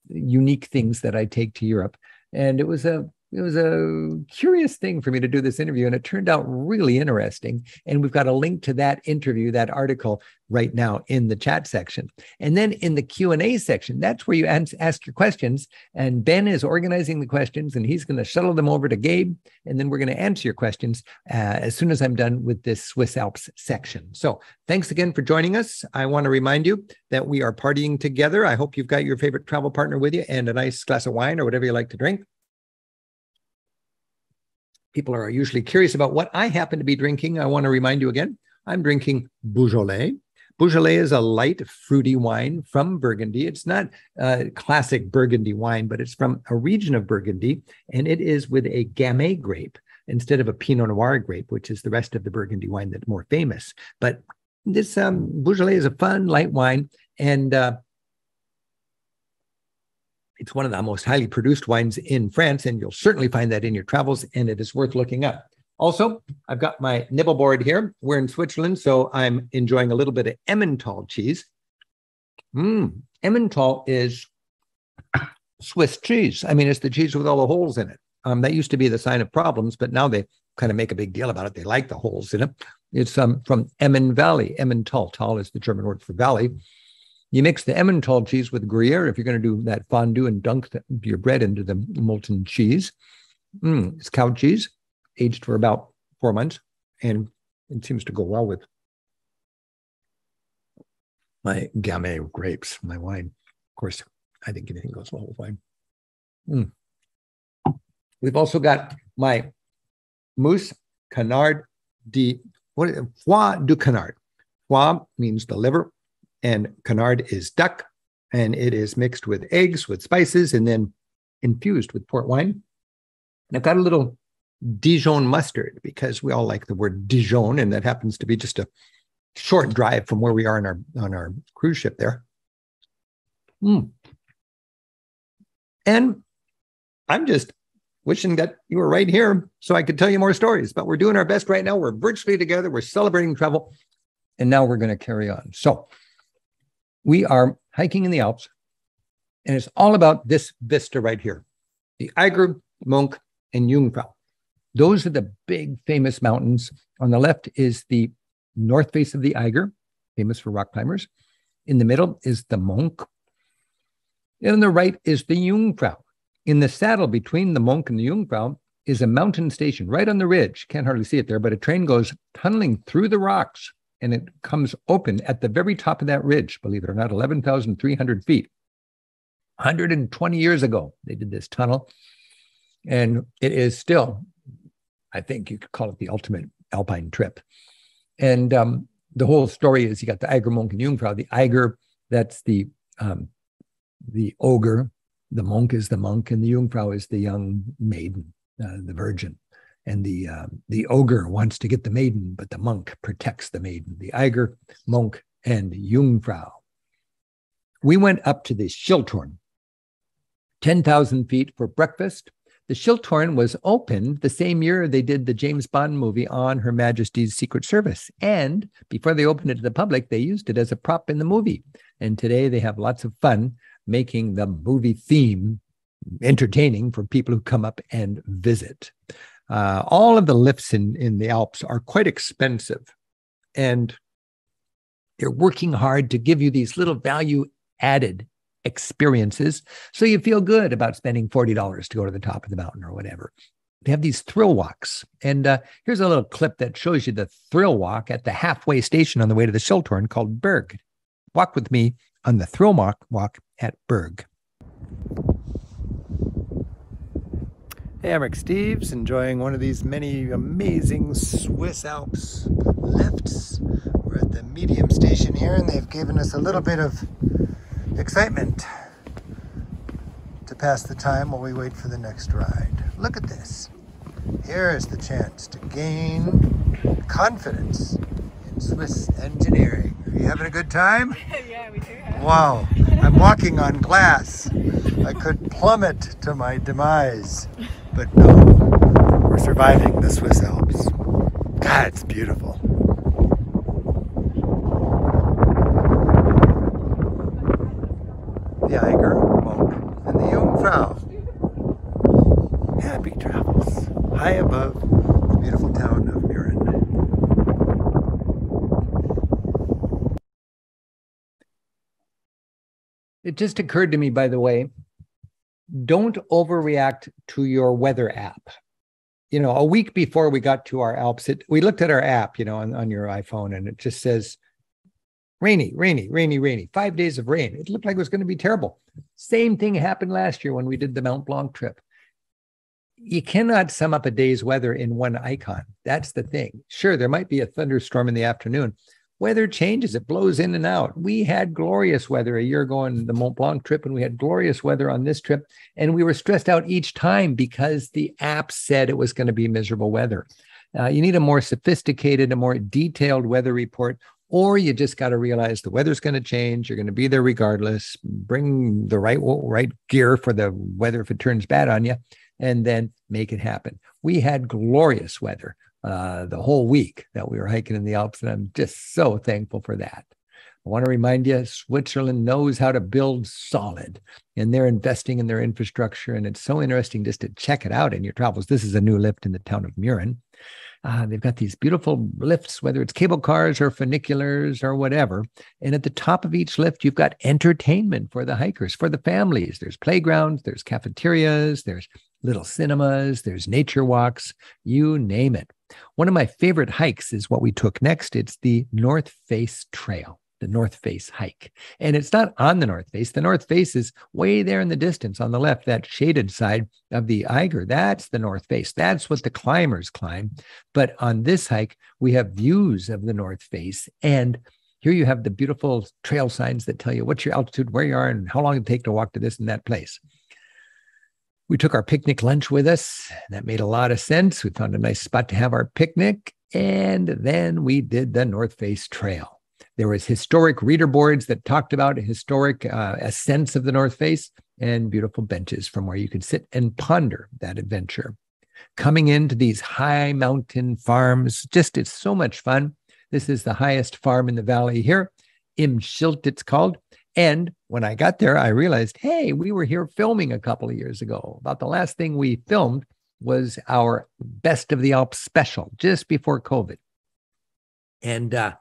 B: unique things that I take to Europe. And it was a it was a curious thing for me to do this interview and it turned out really interesting and we've got a link to that interview that article right now in the chat section. And then in the q&a section that's where you ask your questions and ben is organizing the questions and he's going to shuttle them over to gabe and then we're going to answer your questions uh, as soon as i'm done with this swiss alps section. So thanks again for joining us. I want to remind you that we are partying together. I hope you've got your favorite travel partner with you and a nice glass of wine or whatever you like to drink people are usually curious about what I happen to be drinking. I want to remind you again I'm drinking Beaujolais. Beaujolais is a light, fruity wine from Burgundy. It's not a classic Burgundy wine, but it's from a region of Burgundy, and it is with a Gamay grape instead of a Pinot Noir grape, which is the rest of the Burgundy wine that's more famous. But this um, Beaujolais is a fun, light wine, and uh, it's one of the most highly produced wines in France, and you'll certainly find that in your travels, and it is worth looking up. Also, I've got my nibble board here. We're in Switzerland, so I'm enjoying a little bit of Emmental cheese. Mmm, Emmental is Swiss cheese. I mean, it's the cheese with all the holes in it. Um, that used to be the sign of problems, but now they kind of make a big deal about it. They like the holes in it. It's um, from Emmen Valley. Emmental, tal is the German word for valley. You mix the Emmental cheese with Gruyere if you're going to do that fondue and dunk the, your bread into the molten cheese. Mm, it's cow cheese, aged for about four months, and it seems to go well with my Gamay grapes, my wine. Of course, I think anything goes well with wine. Mm. We've also got my mousse canard de what foie du canard. Foie means the liver, and canard is duck, and it is mixed with eggs, with spices, and then infused with port wine. And I've got a little Dijon mustard because we all like the word Dijon, and that happens to be just a short drive from where we are on our on our cruise ship there. Mm. And I'm just wishing that you were right here so I could tell you more stories. But we're doing our best right now. We're virtually together. We're celebrating travel, and now we're going to carry on. So we are hiking in the Alps, and it's all about this vista right here the Eiger, Monch, and Jungfrau. Those are the big famous mountains. On the left is the north face of the Eiger, famous for rock climbers. In the middle is the Monch. And on the right is the Jungfrau. In the saddle between the Monch and the Jungfrau is a mountain station right on the ridge. Can't hardly see it there, but a train goes tunneling through the rocks and it comes open at the very top of that ridge, believe it or not, 11,300 feet. 120 years ago, they did this tunnel. And it is still, I think you could call it the ultimate alpine trip. And um, the whole story is you got the Eiger, Monk and Jungfrau. The Eiger, that's the um, the ogre. The monk is the monk, and the Jungfrau is the young maiden, uh, the virgin. And the uh, the ogre wants to get the maiden, but the monk protects the maiden. The Eiger, monk, and Jungfrau. We went up to the Schilthorn, 10,000 feet for breakfast. The Schilthorn was opened the same year they did the James Bond movie on Her Majesty's Secret Service. And before they opened it to the public, they used it as a prop in the movie. And today they have lots of fun making the movie theme entertaining for people who come up and visit. Uh, all of the lifts in, in the Alps are quite expensive. And they're working hard to give you these little value added experiences. So you feel good about spending $40 to go to the top of the mountain or whatever. They have these thrill walks. And uh, here's a little clip that shows you the thrill walk at the halfway station on the way to the Schilthorn called Birg. Walk with me on the thrill walk, walk at Birg.
F: Hey, I'm Rick Steves, enjoying one of these many amazing Swiss Alps lifts. We're at the medium station here, and they've given us a little bit of excitement to pass the time while we wait for the next ride. Look at this. Here is the chance to gain confidence in Swiss engineering. Are you having a good time?
G: yeah, we do have.
F: Wow, I'm walking on glass. I could plummet to my demise. But no, we're surviving the Swiss Alps. God, it's beautiful. The Eiger, Monk, and the Jungfrau. Happy travels high above the beautiful town of Mürren.
B: It just occurred to me, by the way, don't overreact to your weather app. You know, a week before we got to our Alps, it, we looked at our app, you know, on, on your iPhone, and it just says rainy, rainy, rainy, rainy, five days of rain. It looked like it was going to be terrible. Same thing happened last year when we did the Mount Blanc trip. You cannot sum up a day's weather in one icon. That's the thing. Sure, there might be a thunderstorm in the afternoon, weather changes, it blows in and out. We had glorious weather a year ago on the Mont Blanc trip, and we had glorious weather on this trip. And we were stressed out each time because the app said it was going to be miserable weather. Uh, you need a more sophisticated, a more detailed weather report, or you just got to realize the weather's going to change. You're going to be there regardless. Bring the right right gear for the weather if it turns bad on you, and then make it happen. We had glorious weather uh, the whole week that we were hiking in the Alps. And I'm just so thankful for that. I want to remind you Switzerland knows how to build solid and they're investing in their infrastructure. And it's so interesting just to check it out in your travels. This is a new lift in the town of Mürren. Uh, they've got these beautiful lifts, whether it's cable cars or funiculars or whatever. And at the top of each lift, you've got entertainment for the hikers, for the families. There's playgrounds, there's cafeterias, there's little cinemas, there's nature walks, you name it. One of my favorite hikes is what we took next. It's the North Face Trail, the North Face hike. And it's not on the North Face. The North Face is way there in the distance on the left, that shaded side of the Eiger. That's the North Face. That's what the climbers climb. But on this hike, we have views of the North Face. And here you have the beautiful trail signs that tell you what's your altitude, where you are, and how long it take to walk to this and that place. We took our picnic lunch with us. That made a lot of sense. We found a nice spot to have our picnic. And then we did the North Face Trail. There was historic reader boards that talked about historic uh, ascents of the North Face and beautiful benches from where you could sit and ponder that adventure. Coming into these high mountain farms, just it's so much fun. This is the highest farm in the valley here. Im Schild, it's called. And when I got there, I realized, hey, we were here filming a couple of years ago. About the last thing we filmed was our Best of the Alps special just before COVID. And uh,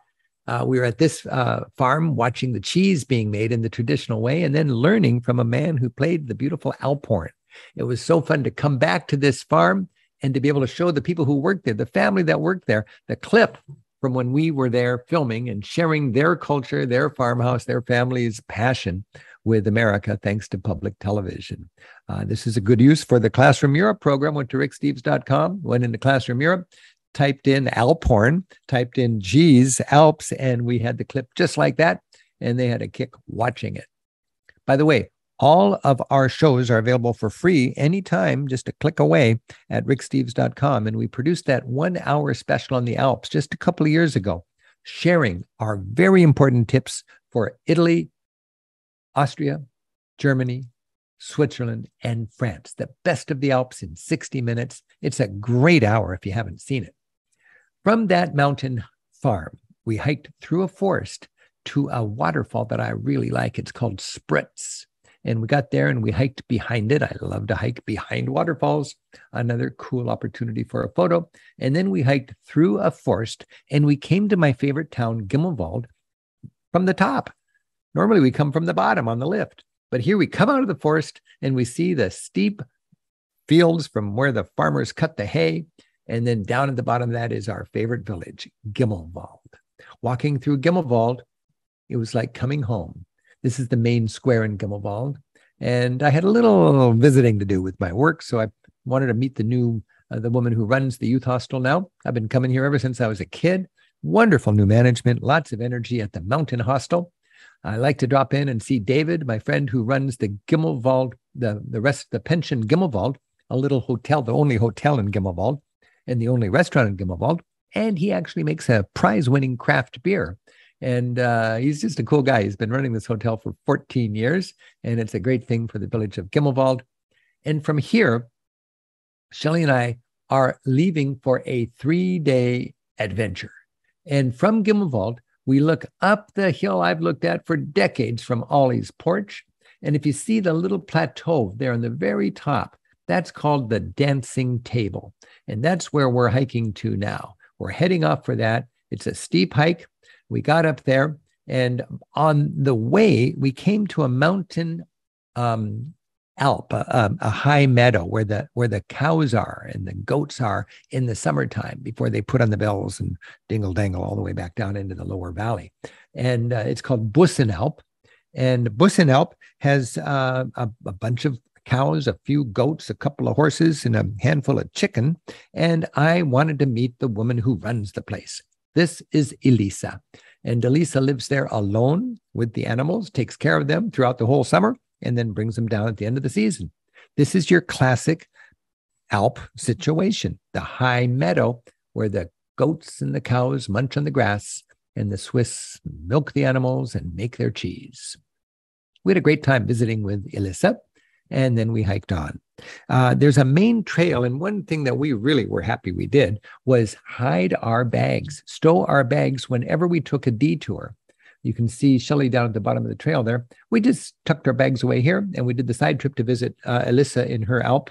B: uh, we were at this uh, farm watching the cheese being made in the traditional way and then learning from a man who played the beautiful Alphorn. It was so fun to come back to this farm and to be able to show the people who worked there, the family that worked there, the clip from when we were there filming and sharing their culture, their farmhouse, their family's passion with America, thanks to public television. Uh, this is a good use for the Classroom Europe program. Went to ricksteves.com, went into Classroom Europe, typed in Alphorn, typed in G's Alps, and we had the clip just like that. And they had a kick watching it. By the way, All of our shows are available for free anytime, just a click away at ricksteves.com. And we produced that one hour special on the Alps just a couple of years ago, sharing our very important tips for Italy, Austria, Germany, Switzerland, and France. The best of the Alps in 60 minutes. It's a great hour if you haven't seen it. From that mountain farm, we hiked through a forest to a waterfall that I really like. It's called Spritz. And we got there and we hiked behind it. I love to hike behind waterfalls. Another cool opportunity for a photo. And then we hiked through a forest and we came to my favorite town, Gimmelwald, from the top. Normally we come from the bottom on the lift, but here we come out of the forest and we see the steep fields from where the farmers cut the hay. And then down at the bottom of that is our favorite village, Gimmelwald. Walking through Gimmelwald, it was like coming home. This is the main square in Gimmelwald. And I had a little visiting to do with my work. So I wanted to meet the new, uh, the woman who runs the youth hostel now. I've been coming here ever since I was a kid. Wonderful new management, lots of energy at the Mountain Hostel. I like to drop in and see David, my friend who runs the Gimmelwald, the, the rest, the pension Gimmelwald, a little hotel, the only hotel in Gimmelwald and the only restaurant in Gimmelwald. And he actually makes a prize winning craft beer. And uh, he's just a cool guy. He's been running this hotel for 14 years, and it's a great thing for the village of Gimmelwald. And from here, Shelly and I are leaving for a three day adventure. And from Gimmelwald, we look up the hill I've looked at for decades from Ollie's porch. And if you see the little plateau there on the very top, that's called the dancing table. And that's where we're hiking to now. We're heading off for that. It's a steep hike. We got up there, and on the way, we came to a mountain um, alp, a, a, high meadow where the where the cows are and the goats are in the summertime before they put on the bells and dingle dangle all the way back down into the lower valley. And uh, it's called Busenalp. And Busenalp has uh, a, a bunch of cows, a few goats, a couple of horses, and a handful of chicken. And I wanted to meet the woman who runs the place. This is Elisa. And Elisa lives there alone with the animals, takes care of them throughout the whole summer, and then brings them down at the end of the season. This is your classic Alp situation the high meadow where the goats and the cows munch on the grass and the Swiss milk the animals and make their cheese. We had a great time visiting with Elisa, and then we hiked on. Uh, there's a main trail, and one thing that we really were happy we did was hide our bags, stow our bags whenever we took a detour. You can see Shelly down at the bottom of the trail there. We just tucked our bags away here, and we did the side trip to visit uh, Elisa in her Alp,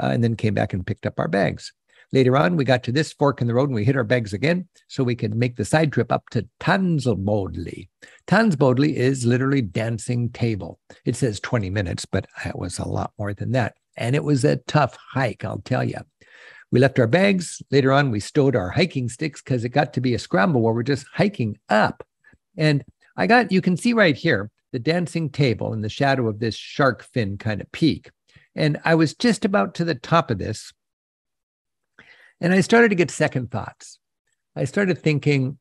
B: uh, and then came back and picked up our bags. Later on, we got to this fork in the road and we hit our bags again so we could make the side trip up to Tanzbödeli. Tanzbödeli is literally dancing table. It says 20 minutes, but it was a lot more than that. And it was a tough hike, I'll tell you. We left our bags. Later on, we stowed our hiking sticks because it got to be a scramble where we're just hiking up. And I got, you can see right here, the dancing table in the shadow of this shark fin kind of peak. And I was just about to the top of this. And I started to get second thoughts. I started thinking,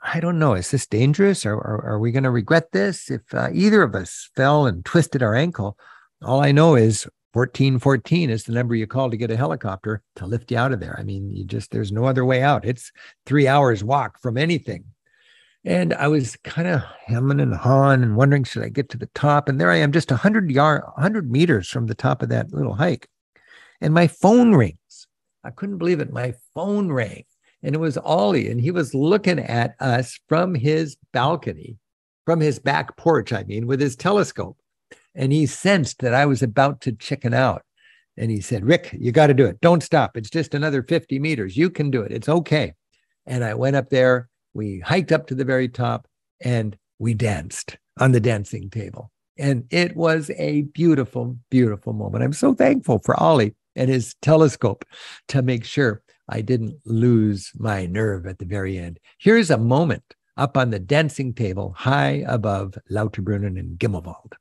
B: I don't know, is this dangerous? Or, or are we going to regret this? If uh, either of us fell and twisted our ankle, all I know is 1414 is the number you call to get a helicopter to lift you out of there. I mean, you just, there's no other way out. It's three hours walk from anything. And I was kind of hemming and hawing and wondering, should I get to the top? And there I am, just 100 yard, 100 meters from the top of that little hike. And my phone rings. I couldn't believe it. My phone rang. And it was Ollie. And he was looking at us from his balcony, from his back porch, I mean, with his telescope and he sensed that I was about to chicken out. And he said, Rick, you got to do it. Don't stop. It's just another 50 meters. You can do it. It's okay. And I went up there. We hiked up to the very top and we danced on the dancing table. And it was a beautiful, beautiful moment. I'm so thankful for Ollie and his telescope to make sure I didn't lose my nerve at the very end. Here's a moment up on the dancing table high above Lauterbrunnen and Gimmelwald.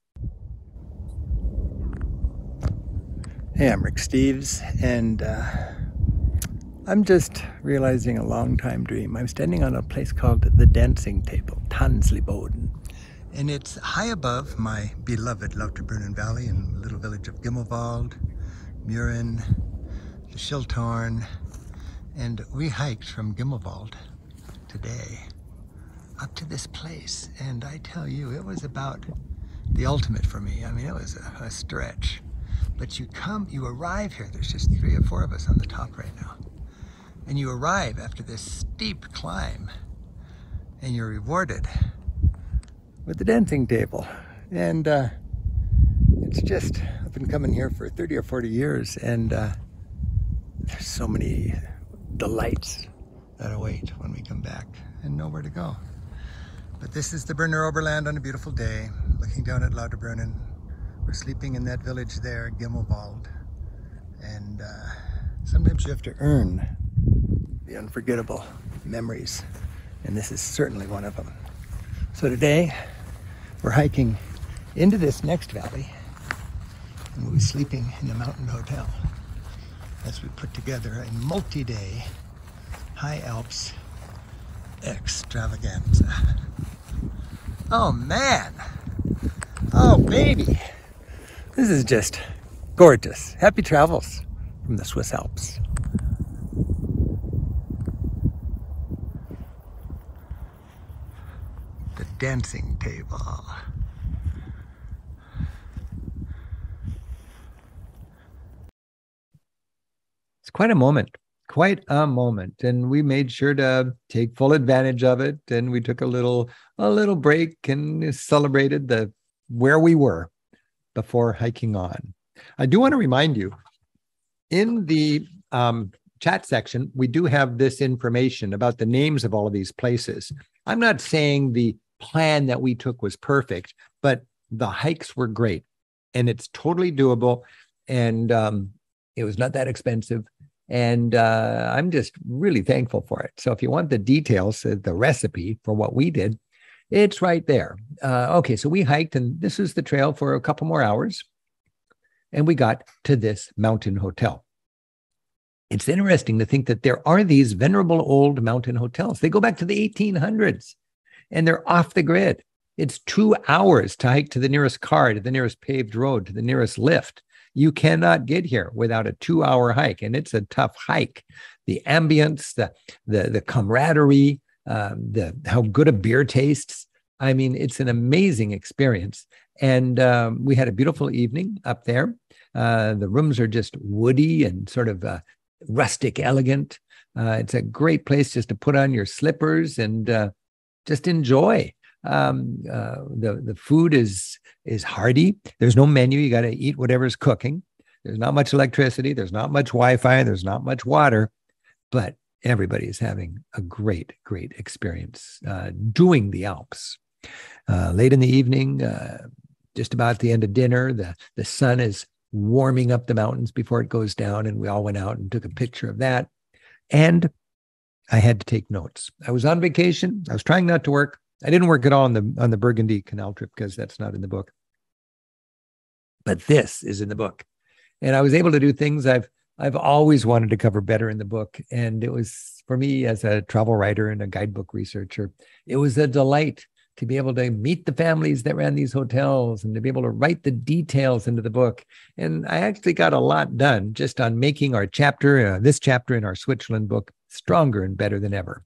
F: Hey, I'm Rick Steves, and uh, I'm just realizing a long time dream. I'm standing on a place called the Dancing Table, Tanzliboden. And it's high above my beloved Lauterbrunnen Valley in the little village of Gimmelwald, Mürren, the Schilthorn, and we hiked from Gimmelwald today up to this place. And I tell you, it was about the ultimate for me. I mean, it was a, a stretch. But you come, you arrive here, there's just three or four of us on the top right now. And you arrive after this steep climb and you're rewarded with the dancing table. And uh, it's just, I've been coming here for 30 or 40 years and uh, there's so many delights that await when we come back and nowhere to go. But this is the Berner Oberland on a beautiful day, looking down at Lauterbrunnen. We're sleeping in that village there, Gimmelwald. And uh, sometimes you have to earn the unforgettable memories. And this is certainly one of them. So today, we're hiking into this next valley and we'll be sleeping in the mountain hotel as we put together a multi-day high Alps extravaganza. Oh man. Oh baby. This is just gorgeous. Happy travels from the Swiss Alps. The dancing table.
B: It's quite a moment quite a moment. And we made sure to take full advantage of it. And we took a little a little break and celebrated the where we were before hiking on. I do want to remind you in the um, chat section we do have this information about the names of all of these places. I'm not saying the plan that we took was perfect but the hikes were great and it's totally doable. And um, it was not that expensive and uh, I'm just really thankful for it. So if you want the details, uh, the recipe for what we did, it's right there. Uh, okay, so we hiked, and this is the trail for a couple more hours. And we got to this mountain hotel. It's interesting to think that there are these venerable old mountain hotels. They go back to the 1800s and they're off the grid. It's two hours to hike to the nearest car, to the nearest paved road, to the nearest lift. You cannot get here without a two hour hike, and it's a tough hike. The ambience, the, the, the camaraderie, um, the, how good a beer tastes. I mean, it's an amazing experience. And um, we had a beautiful evening up there. Uh, the rooms are just woody and sort of uh, rustic, elegant. Uh, it's a great place just to put on your slippers and uh, just enjoy. Um, uh, the the food is is hearty. There's no menu. You got to eat whatever's cooking. There's not much electricity. There's not much Wi-Fi. There's not much water, but everybody is having a great, great experience uh, doing the Alps. Uh, late in the evening, uh, just about the end of dinner, the the sun is warming up the mountains before it goes down, and we all went out and took a picture of that. And I had to take notes. I was on vacation. I was trying not to work. I didn't work at all on the on the Burgundy Canal trip because that's not in the book. But this is in the book. And I was able to do things I've I've always wanted to cover better in the book. And it was for me as a travel writer and a guidebook researcher, it was a delight to be able to meet the families that ran these hotels and to be able to write the details into the book. And I actually got a lot done just on making our chapter, uh, this chapter in our Switzerland book, stronger and better than ever.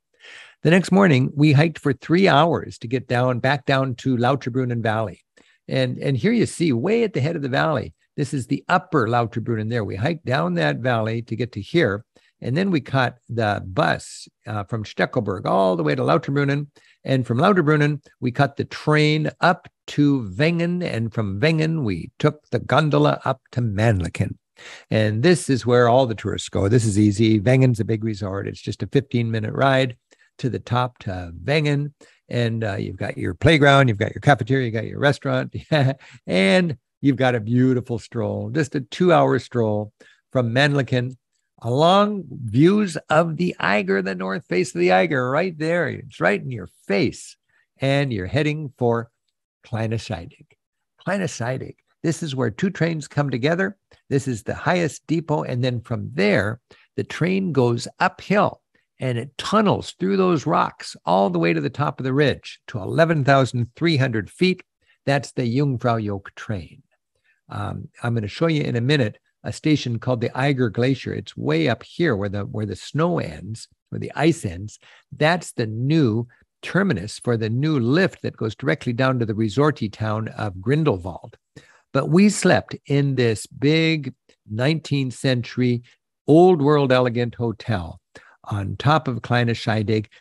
B: The next morning, we hiked for three hours to get down back down to Lauterbrunnen Valley. And, and here you see, way at the head of the valley, this is the upper Lauterbrunnen there. We hiked down that valley to get to here. And then we caught the bus uh, from Stechelberg all the way to Lauterbrunnen. And from Lauterbrunnen, we caught the train up to Wengen. And from Wengen, we took the gondola up to Mannlichen. And this is where all the tourists go. This is easy. Wengen's a big resort. It's just a 15 minute ride to the top to Wengen. And uh, you've got your playground, you've got your cafeteria, you've got your restaurant, and you've got a beautiful stroll, just a two hour stroll from Mannlichen along views of the Eiger, the north face of the Eiger, right there. It's right in your face. And you're heading for Kleine Scheidegg. This is where two trains come together. This is the highest depot. And then from there, the train goes uphill and it tunnels through those rocks all the way to the top of the ridge to 11,300 feet. That's the Jungfraujoch train. Um, I'm going to show you in a minute a station called the Eiger Glacier. It's way up here where the where the snow ends, where the ice ends. That's the new terminus for the new lift that goes directly down to the resorty town of Grindelwald. But we slept in this big 19th century old world elegant hotel on top of Kleine.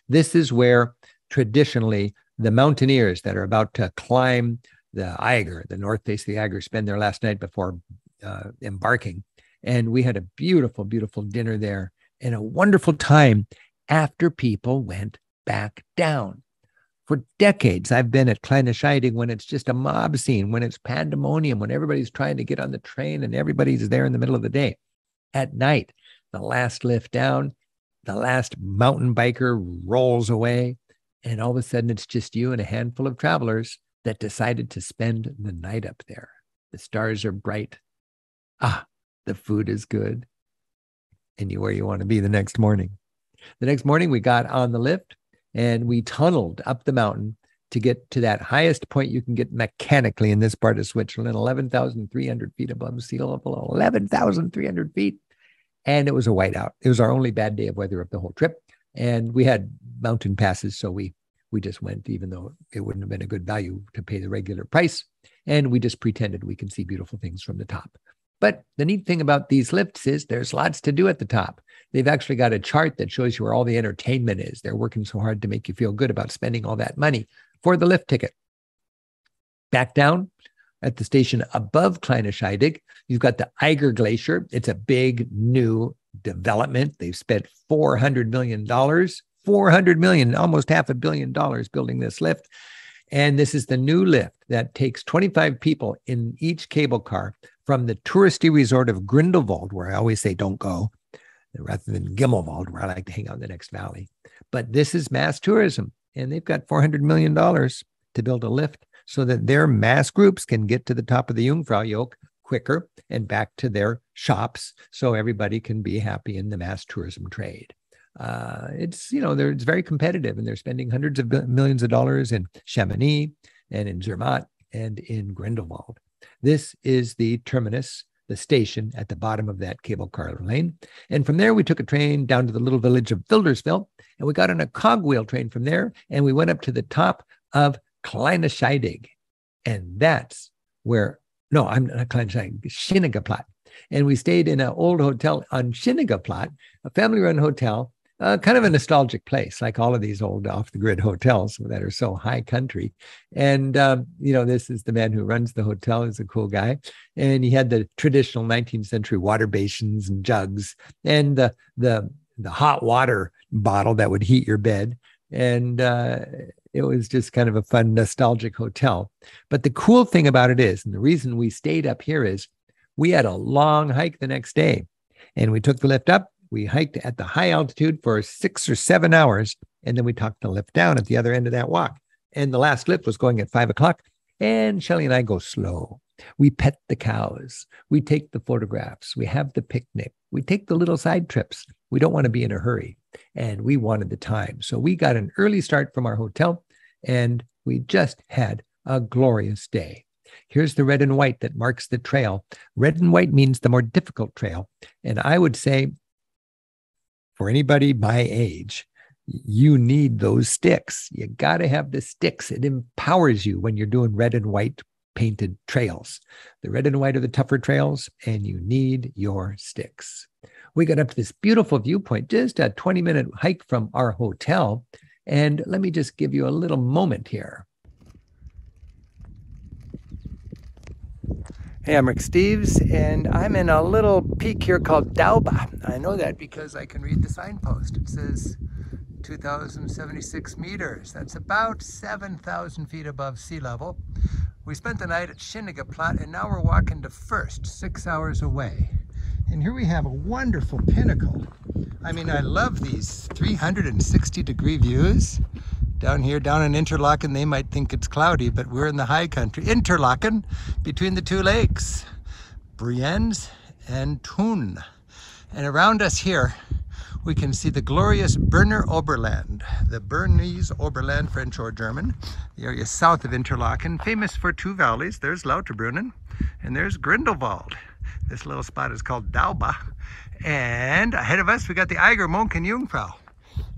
B: This is where traditionally the mountaineers that are about to climb the Eiger, the north face of the Eiger, spend their last night before uh, embarking. And we had a beautiful, beautiful dinner there and a wonderful time after people went back down. For decades, I've been at Kleine Scheidegg when it's just a mob scene, when it's pandemonium, when everybody's trying to get on the train and everybody's there in the middle of the day. At night, the last lift down, the last mountain biker rolls away, and all of a sudden it's just you and a handful of travelers that decided to spend the night up there. The stars are bright. Ah, the food is good. And you where you want to be the next morning. The next morning, we got on the lift and we tunneled up the mountain to get to that highest point you can get mechanically in this part of Switzerland, 11,300 feet above sea level, 11,300 feet. And it was a whiteout. It was our only bad day of weather of the whole trip. And we had mountain passes. So we we just went, even though it wouldn't have been a good value to pay the regular price. And we just pretended we can see beautiful things from the top. But the neat thing about these lifts is there's lots to do at the top. They've actually got a chart that shows you where all the entertainment is. They're working so hard to make you feel good about spending all that money for the lift ticket. Back down at the station above Kleine Scheidegg, you've got the Eiger Glacier. It's a big new development. They've spent $400 million 400 million, almost half a billion dollars building this lift. And this is the new lift that takes 25 people in each cable car from the touristy resort of Grindelwald, where I always say don't go, rather than Gimmelwald, where I like to hang out in the next valley. But this is mass tourism, and they've got $400 million to build a lift so that their mass groups can get to the top of the Jungfraujoch quicker and back to their shops so everybody can be happy in the mass tourism trade uh, it's you know they're it's very competitive and they're spending hundreds of millions of dollars in Chamonix and in Zermatt and in Grindelwald. This is the terminus, the station at the bottom of that cable car lane. And from there, we took a train down to the little village of Wilderswil, and we got on a cogwheel train from there, and we went up to the top of Kleine Scheidegg. And that's where, no, I'm not Kleine Scheidegg. And we stayed in an old hotel on Schiniggeplatz, a family run hotel uh, kind of a nostalgic place, like all of these old off the grid hotels that are so high country. And, um, you know, this is the man who runs the hotel, is a cool guy. And he had the traditional 19th century water basins and jugs and the, the, the hot water bottle that would heat your bed. And uh, it was just kind of a fun, nostalgic hotel. But the cool thing about it is, and the reason we stayed up here is we had a long hike the next day. And we took the lift up we hiked at the high altitude for six or seven hours, and then we took the lift down at the other end of that walk. And the last lift was going at five o'clock, and Shelly and I go slow. We pet the cows. We take the photographs. We have the picnic. We take the little side trips. We don't want to be in a hurry. And we wanted the time. So we got an early start from our hotel and we just had a glorious day. Here's the red and white that marks the trail. Red and white means the more difficult trail. And I would say for anybody my age, you need those sticks. You got to have the sticks. It empowers you when you're doing red and white painted trails. The red and white are the tougher trails, and you need your sticks. We got up to this beautiful viewpoint, just a 20 minute hike from our hotel. And let me just give you a little moment here. Hey, I'm Rick Steves, and I'm in a little peak here called Daube. I know that because I can read the signpost. It says 2,076 meters. That's about 7,000 feet above sea level. We spent the night at Schiniggeplatz, and now we're walking to First, six hours away. And here we have a wonderful pinnacle. I mean, I love these 360 degree views. Down here, down in Interlaken, they might think it's cloudy, but we're in the high country. Interlaken, between the two lakes, Brienz and Thun. And around us here,
F: we can see the glorious Berner Oberland, the Bernese Oberland, French or German, the area south of Interlaken, famous for two valleys. There's Lauterbrunnen and there's Grindelwald. This little spot is called Daube. And ahead of us, we got the Eiger Monken Jungfrau.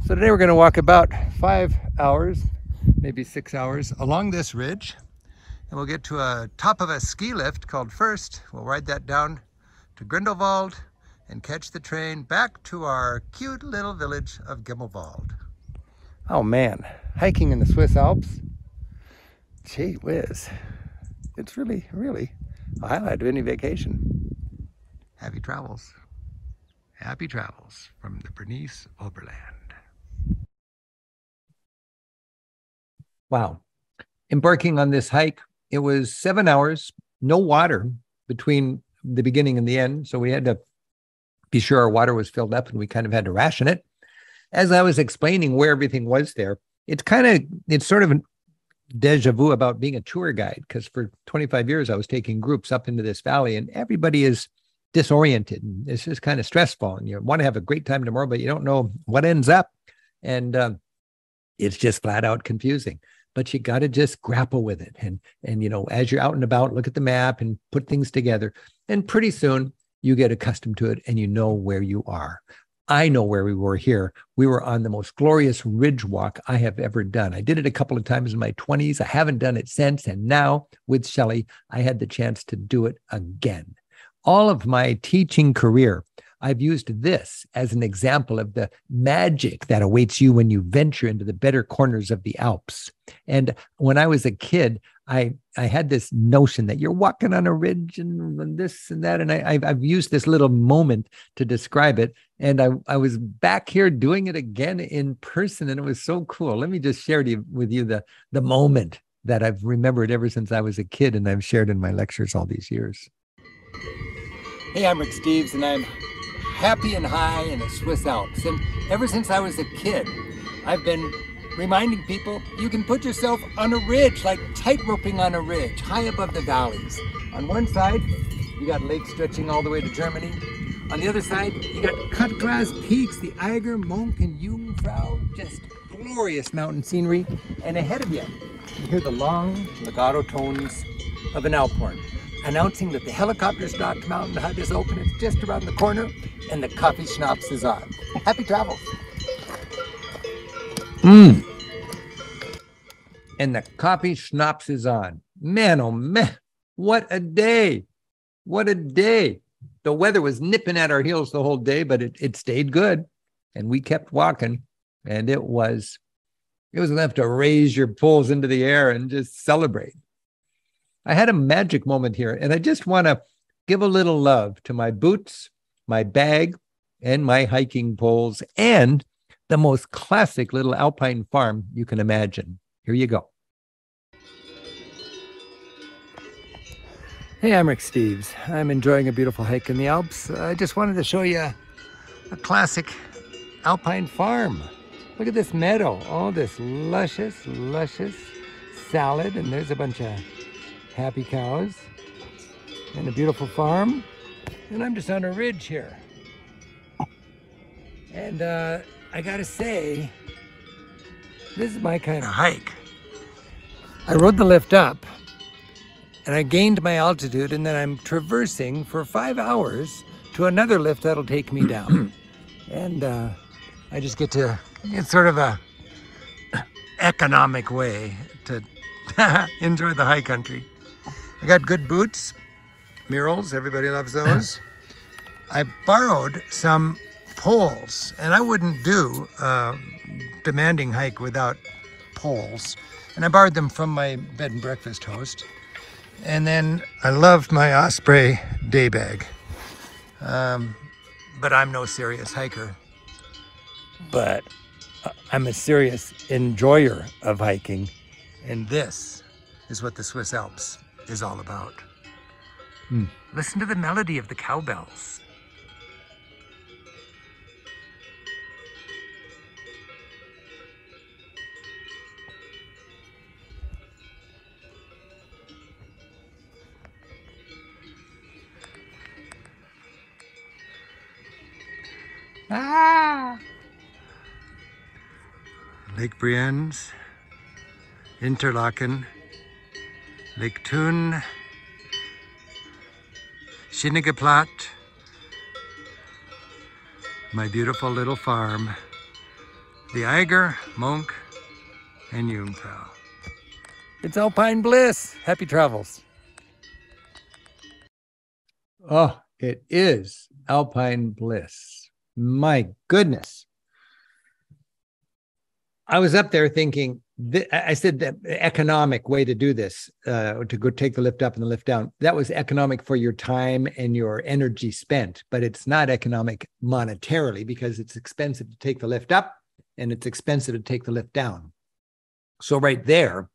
F: So today we're going to walk about five hours, maybe six hours, along this ridge. And we'll get to a top of a ski lift called First. We'll ride that down to Grindelwald and catch the train back to our cute little village of Gimmelwald. Oh man, hiking in the Swiss Alps. Gee whiz. It's really, really a highlight of any vacation. Happy travels. Happy travels from the Bernese Oberland.
B: Wow. Embarking on this hike, it was seven hours, no water between the beginning and the end. So we had to be sure our water was filled up and we kind of had to ration it. As I was explaining where everything was there, it's kind of, it's sort of a deja vu about being a tour guide because for 25 years I was taking groups up into this valley and everybody is disoriented. And it's just kind of stressful. And you want to have a great time tomorrow, but you don't know what ends up. And um, it's just flat out confusing but you got to just grapple with it and and you know as you're out and about look at the map and put things together and pretty soon you get accustomed to it and you know where you are. I know where we were here. We were on the most glorious ridge walk I have ever done. I did it a couple of times in my 20s. I haven't done it since. And now with Shelley, I had the chance to do it again. All of my teaching career, I've used this as an example of the magic that awaits you when you venture into the better corners of the Alps. And when I was a kid, I I had this notion that you're walking on a ridge and this and that, and I I've, I've used this little moment to describe it. And I I was back here doing it again in person, and it was so cool. Let me just share with you the the moment that I've remembered ever since I was a kid, and I've shared in my lectures all these years. Hey, I'm Rick Steves, and I'm happy and high in the Swiss Alps. And ever since I was a kid, I've been reminding people you can put yourself on a ridge, like tightroping on a ridge, high above the valleys. On one side, you got lakes stretching all the way to Germany. On the other side, you got cut glass peaks, the Eiger, Monk, and Jungfrau, just glorious mountain scenery. And ahead of you, you hear the long legato tones of an Alp horn, announcing that the helicopter stocked mountain hut is open. It's just around the corner, and the coffee schnapps is on. Happy travels. Mmm. And the coffee schnapps is on. Man, oh man, what a day. What a day. The weather was nipping at our heels the whole day, but it, it stayed good. And we kept walking. And it was, it was enough to raise your poles into the air and just celebrate. I had a magic moment here, and I just want to give a little love to my boots, my bag, and my hiking poles, and the most classic little alpine farm you can imagine. Here you go. Hey, I'm Rick Steves. I'm enjoying a beautiful hike in the Alps. I just wanted to show you a classic alpine farm. Look at this meadow, all this luscious, luscious salad, and there's a bunch of happy cows and a beautiful farm. And I'm just on a ridge here. And uh, I gotta say, this is my kind of hike. I rode the lift up and I gained my altitude and then I'm traversing for five hours to another lift that'll take me down. and uh, I just get to, it's sort of a economic way to enjoy the high country. I got good boots, murals, everybody loves those. I borrowed some poles, and I wouldn't do a demanding hike without poles. And I borrowed them from my bed and breakfast host. And then I loved my Osprey day bag. Um, but I'm no serious hiker. But I'm a serious enjoyer of hiking. And this is what the Swiss Alps is all about. Hmm. Listen to the melody of the cowbells.
F: Ah! Lake Brienz, Interlaken, Lake Thun, Schynige my beautiful little farm, the Eiger, Monk, and Jungfrau.
B: It's Alpine Bliss. Happy travels. Oh, it is Alpine Bliss. My goodness. I was up there thinking, I said the economic way to do this, uh, to go take the lift up and the lift down. That was economic for your time and your energy spent, but it's not economic monetarily because it's expensive to take the lift up and it's expensive to take the lift down. So right there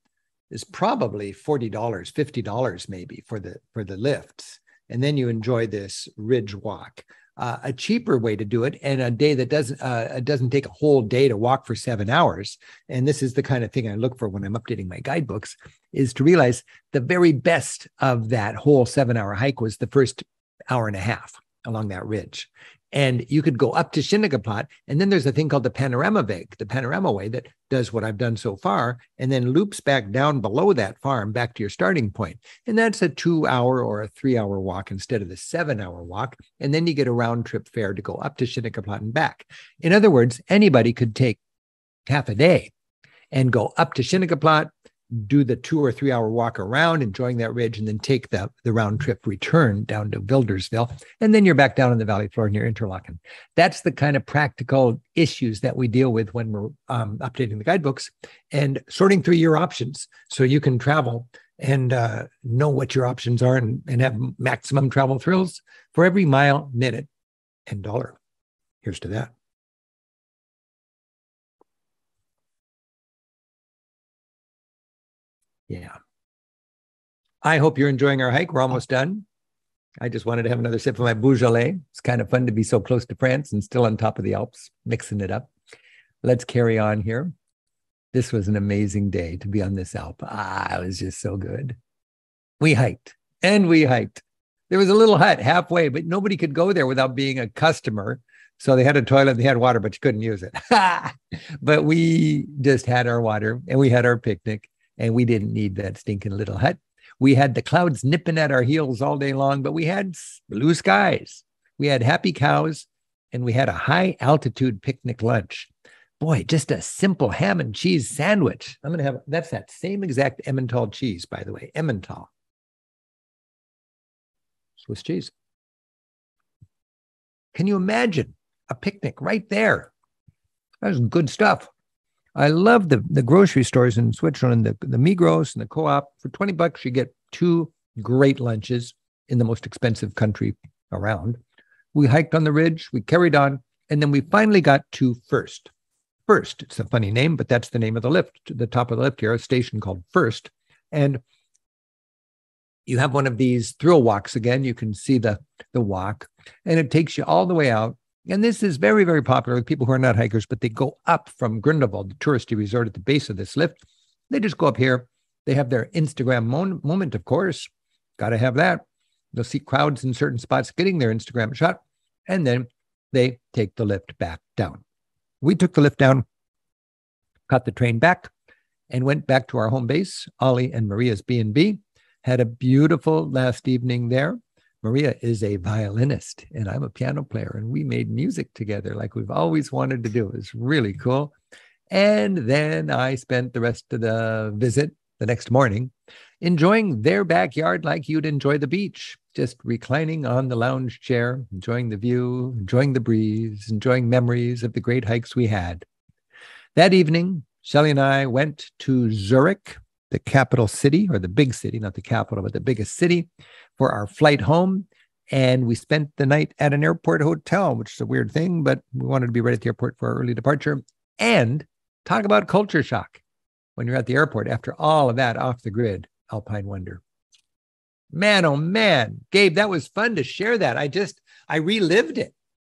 B: is probably forty dollars, fifty dollars maybe for the for the lifts, and then you enjoy this ridge walk uh, a cheaper way to do it and a day that doesn't uh, doesn't take a whole day to walk for seven hours. And this is the kind of thing i look for when i'm updating my guidebooks is to realize the very best of that whole seven hour hike was the first hour and a half along that ridge and you could go up to Schynige And then there's a thing called the Panorama Weg, the Panorama Way that does what I've done so far and then loops back down below that farm back to your starting point. And that's a two hour or a three hour walk instead of the seven hour walk. And then you get a round trip fare to go up to Schynige and back. In other words, anybody could take half a day and go up to Schynige do the two or three hour walk around, enjoying that ridge, and then take the, the round trip return down to Wilderswil. And then you're back down on the valley floor near Interlaken. That's the kind of practical issues that we deal with when we're um, updating the guidebooks and sorting through your options so you can travel and uh, know what your options are and, and have maximum travel thrills for every mile, minute, and dollar. Here's to that. Yeah. I hope you're enjoying our hike. We're almost done. I just wanted to have another sip of my Beaujolais. It's kind of fun to be so close to France and still on top of the Alps, mixing it up. Let's carry on here. This was an amazing day to be on this Alp. Ah, it was just so good. We hiked and we hiked. There was a little hut halfway, but nobody could go there without being a customer. So they had a toilet, they had water, but you couldn't use it. but we just had our water and we had our picnic and we didn't need that stinking little hut. We had the clouds nipping at our heels all day long, but we had blue skies. We had happy cows, and we had a high altitude picnic lunch. Boy, just a simple ham and cheese sandwich. I'm going to have that's that same exact Emmental cheese, by the way, Emmental. Swiss cheese. Can you imagine a picnic right there? That was good stuff. I love the, the grocery stores in Switzerland, the, the Migros and the co-op. For 20 bucks, you get two great lunches in the most expensive country around. We hiked on the ridge, we carried on, and then we finally got to First. First, it's a funny name, but that's the name of the lift, to the top of the lift here, a station called First. And you have one of these thrill walks again. You can see the, the walk, and it takes you all the way out and this is very, very popular with people who are not hikers, but they go up from Grindelwald, the touristy resort at the base of this lift. They just go up here. They have their Instagram mon- moment, of course. Got to have that. They'll see crowds in certain spots getting their Instagram shot, and then they take the lift back down. We took the lift down, cut the train back, and went back to our home base, Ollie and Maria's B&B. Had a beautiful last evening there. Maria is a violinist and I'm a piano player, and we made music together like we've always wanted to do. It was really cool. And then I spent the rest of the visit the next morning enjoying their backyard like you'd enjoy the beach, just reclining on the lounge chair, enjoying the view, enjoying the breeze, enjoying memories of the great hikes we had. That evening, Shelley and I went to Zurich, the capital city, or the big city, not the capital, but the biggest city, for our flight home. And we spent the night at an airport hotel, which is a weird thing, but we wanted to be right at the airport for our early departure. And talk about culture shock when you're at the airport after all of that off the grid Alpine Wonder. Man, oh man, Gabe, that was fun to share that. I just, I relived it.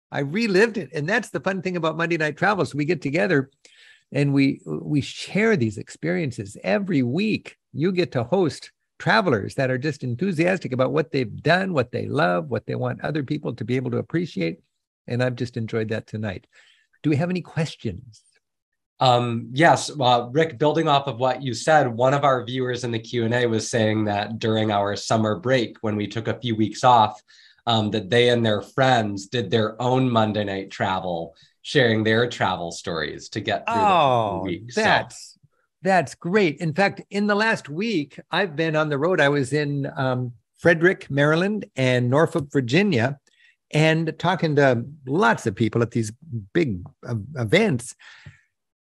B: I relived it. And that's the fun thing about Monday Night Travel. So we get together and we we share these experiences every week. You get to host travelers that are just enthusiastic about what they've done, what they love, what they want other people to be able to appreciate. And I've just enjoyed that tonight. Do we have any questions?
A: Um, yes, well, Rick, building off of what you said, one of our viewers in the Q&A was saying that during our summer break, when we took a few weeks off, um, that they and their friends did their own Monday night travel, sharing their travel stories to get through
B: oh,
A: the week.
B: That's so. that's great. In fact, in the last week, I've been on the road. I was in um, Frederick, Maryland, and Norfolk, Virginia, and talking to lots of people at these big uh, events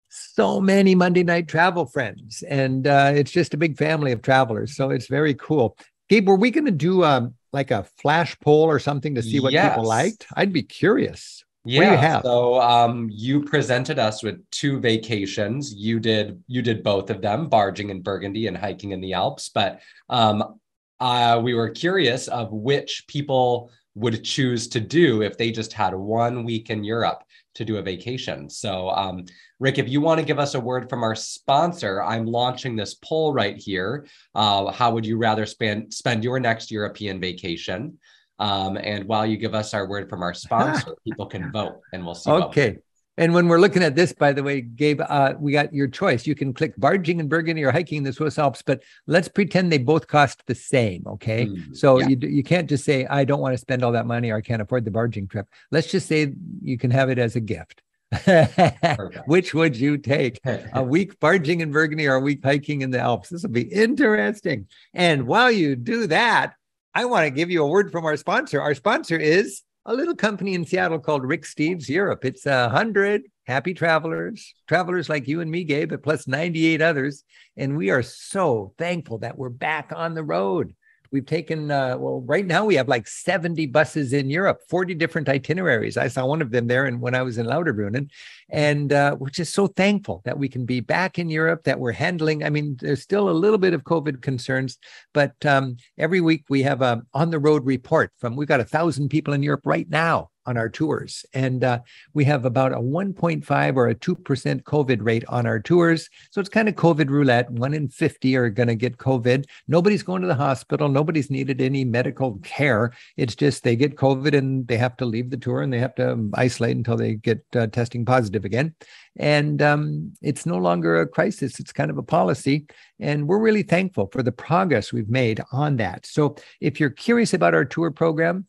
B: so many Monday night travel friends, and uh, it's just a big family of travelers. So it's very cool. Gabe, were we going to do um, like a flash poll or something to see what yes. people liked? I'd be curious.
A: Yeah. So um, you presented us with two vacations. You did you did both of them, barging in Burgundy and hiking in the Alps. But um, uh, we were curious of which people would choose to do if they just had one week in Europe to do a vacation. So, um, Rick, if you want to give us a word from our sponsor, I'm launching this poll right here. Uh, how would you rather spend spend your next European vacation? Um, and while you give us our word from our sponsor, people can vote, and we'll see.
B: Okay. And when we're looking at this, by the way, Gabe, uh, we got your choice. You can click barging in Burgundy or hiking in the Swiss Alps, but let's pretend they both cost the same. Okay. Mm, so yeah. you, you can't just say, I don't want to spend all that money or I can't afford the barging trip. Let's just say you can have it as a gift. Which would you take? a week barging in Burgundy or a week hiking in the Alps? This will be interesting. And while you do that, I want to give you a word from our sponsor. Our sponsor is a little company in Seattle called Rick Steves Europe. It's a hundred happy travelers, travelers like you and me, Gabe, but plus 98 others. And we are so thankful that we're back on the road. We've taken, uh, well, right now we have like 70 buses in Europe, 40 different itineraries. I saw one of them there and when I was in Lauterbrunnen. And uh, we're just so thankful that we can be back in Europe, that we're handling. I mean, there's still a little bit of COVID concerns, but um, every week we have a on the road report from, we've got a thousand people in Europe right now on our tours. And uh, we have about a 1.5 or a 2% COVID rate on our tours. So it's kind of COVID roulette. One in 50 are going to get COVID. Nobody's going to the hospital. Nobody's needed any medical care. It's just they get COVID and they have to leave the tour and they have to isolate until they get uh, testing positive again. And um, it's no longer a crisis, it's kind of a policy. And we're really thankful for the progress we've made on that. So if you're curious about our tour program,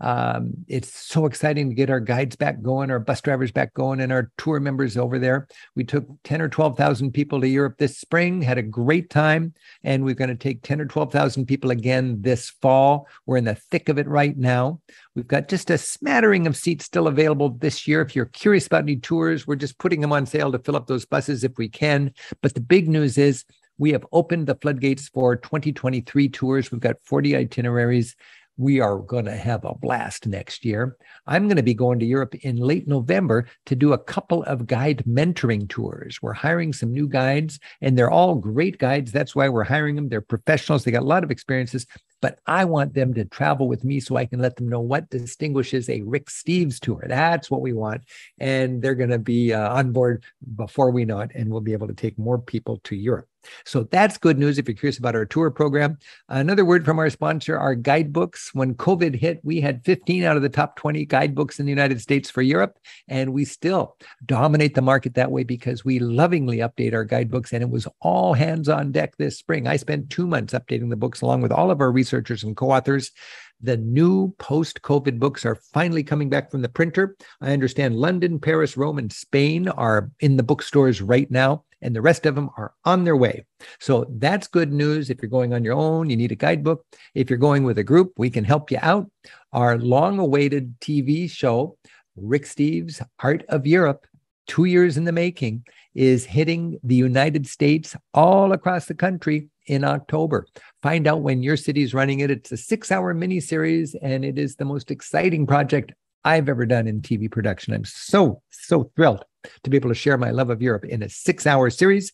B: um, it's so exciting to get our guides back going, our bus drivers back going, and our tour members over there. We took 10 or 12,000 people to Europe this spring, had a great time, and we're going to take 10 or 12,000 people again this fall. We're in the thick of it right now. We've got just a smattering of seats still available this year. If you're curious about any tours, we're just putting them on sale to fill up those buses if we can. But the big news is we have opened the floodgates for 2023 tours. We've got 40 itineraries we are going to have a blast next year. I'm going to be going to Europe in late November to do a couple of guide mentoring tours. We're hiring some new guides, and they're all great guides. That's why we're hiring them. They're professionals, they got a lot of experiences, but I want them to travel with me so I can let them know what distinguishes a Rick Steves tour. That's what we want. And they're going to be uh, on board before we know it, and we'll be able to take more people to Europe. So that's good news if you're curious about our tour program. Another word from our sponsor, our guidebooks. When COVID hit, we had 15 out of the top 20 guidebooks in the United States for Europe, and we still dominate the market that way because we lovingly update our guidebooks. And it was all hands on deck this spring. I spent two months updating the books along with all of our researchers and co authors. The new post COVID books are finally coming back from the printer. I understand London, Paris, Rome, and Spain are in the bookstores right now and the rest of them are on their way. So that's good news. If you're going on your own, you need a guidebook. If you're going with a group, we can help you out. Our long awaited TV show, Rick Steves' Art of Europe, two years in the making, is hitting the United States all across the country in October. Find out when your city is running it. It's a six hour miniseries, and it is the most exciting project I've ever done in TV production. I'm so, so thrilled to be able to share my love of Europe in a six hour series.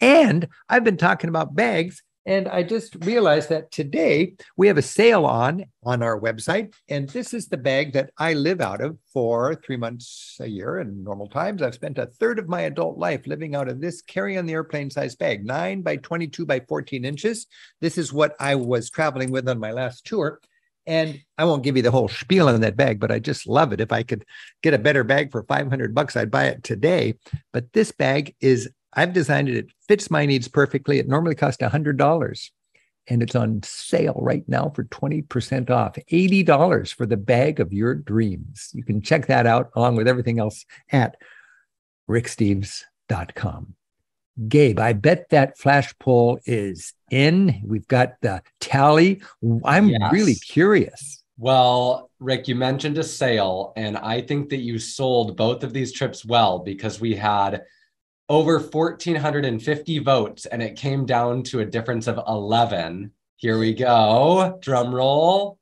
B: And I've been talking about bags. And I just realized that today we have a sale on on our website. And this is the bag that I live out of for three months a year in normal times. I've spent a third of my adult life living out of this carry on the airplane size bag, nine by 22 by 14 inches. This is what I was traveling with on my last tour. And I won't give you the whole spiel on that bag, but I just love it. If I could get a better bag for 500 bucks, I'd buy it today. But this bag is, I've designed it, it fits my needs perfectly. It normally costs $100 and it's on sale right now for 20% off $80 for the bag of your dreams. You can check that out along with everything else at ricksteves.com. Gabe, I bet that flash poll is in. We've got the tally. I'm yes. really curious.
A: Well, Rick, you mentioned a sale, and I think that you sold both of these trips well because we had over 1,450 votes, and it came down to a difference of 11. Here we go. Drum roll.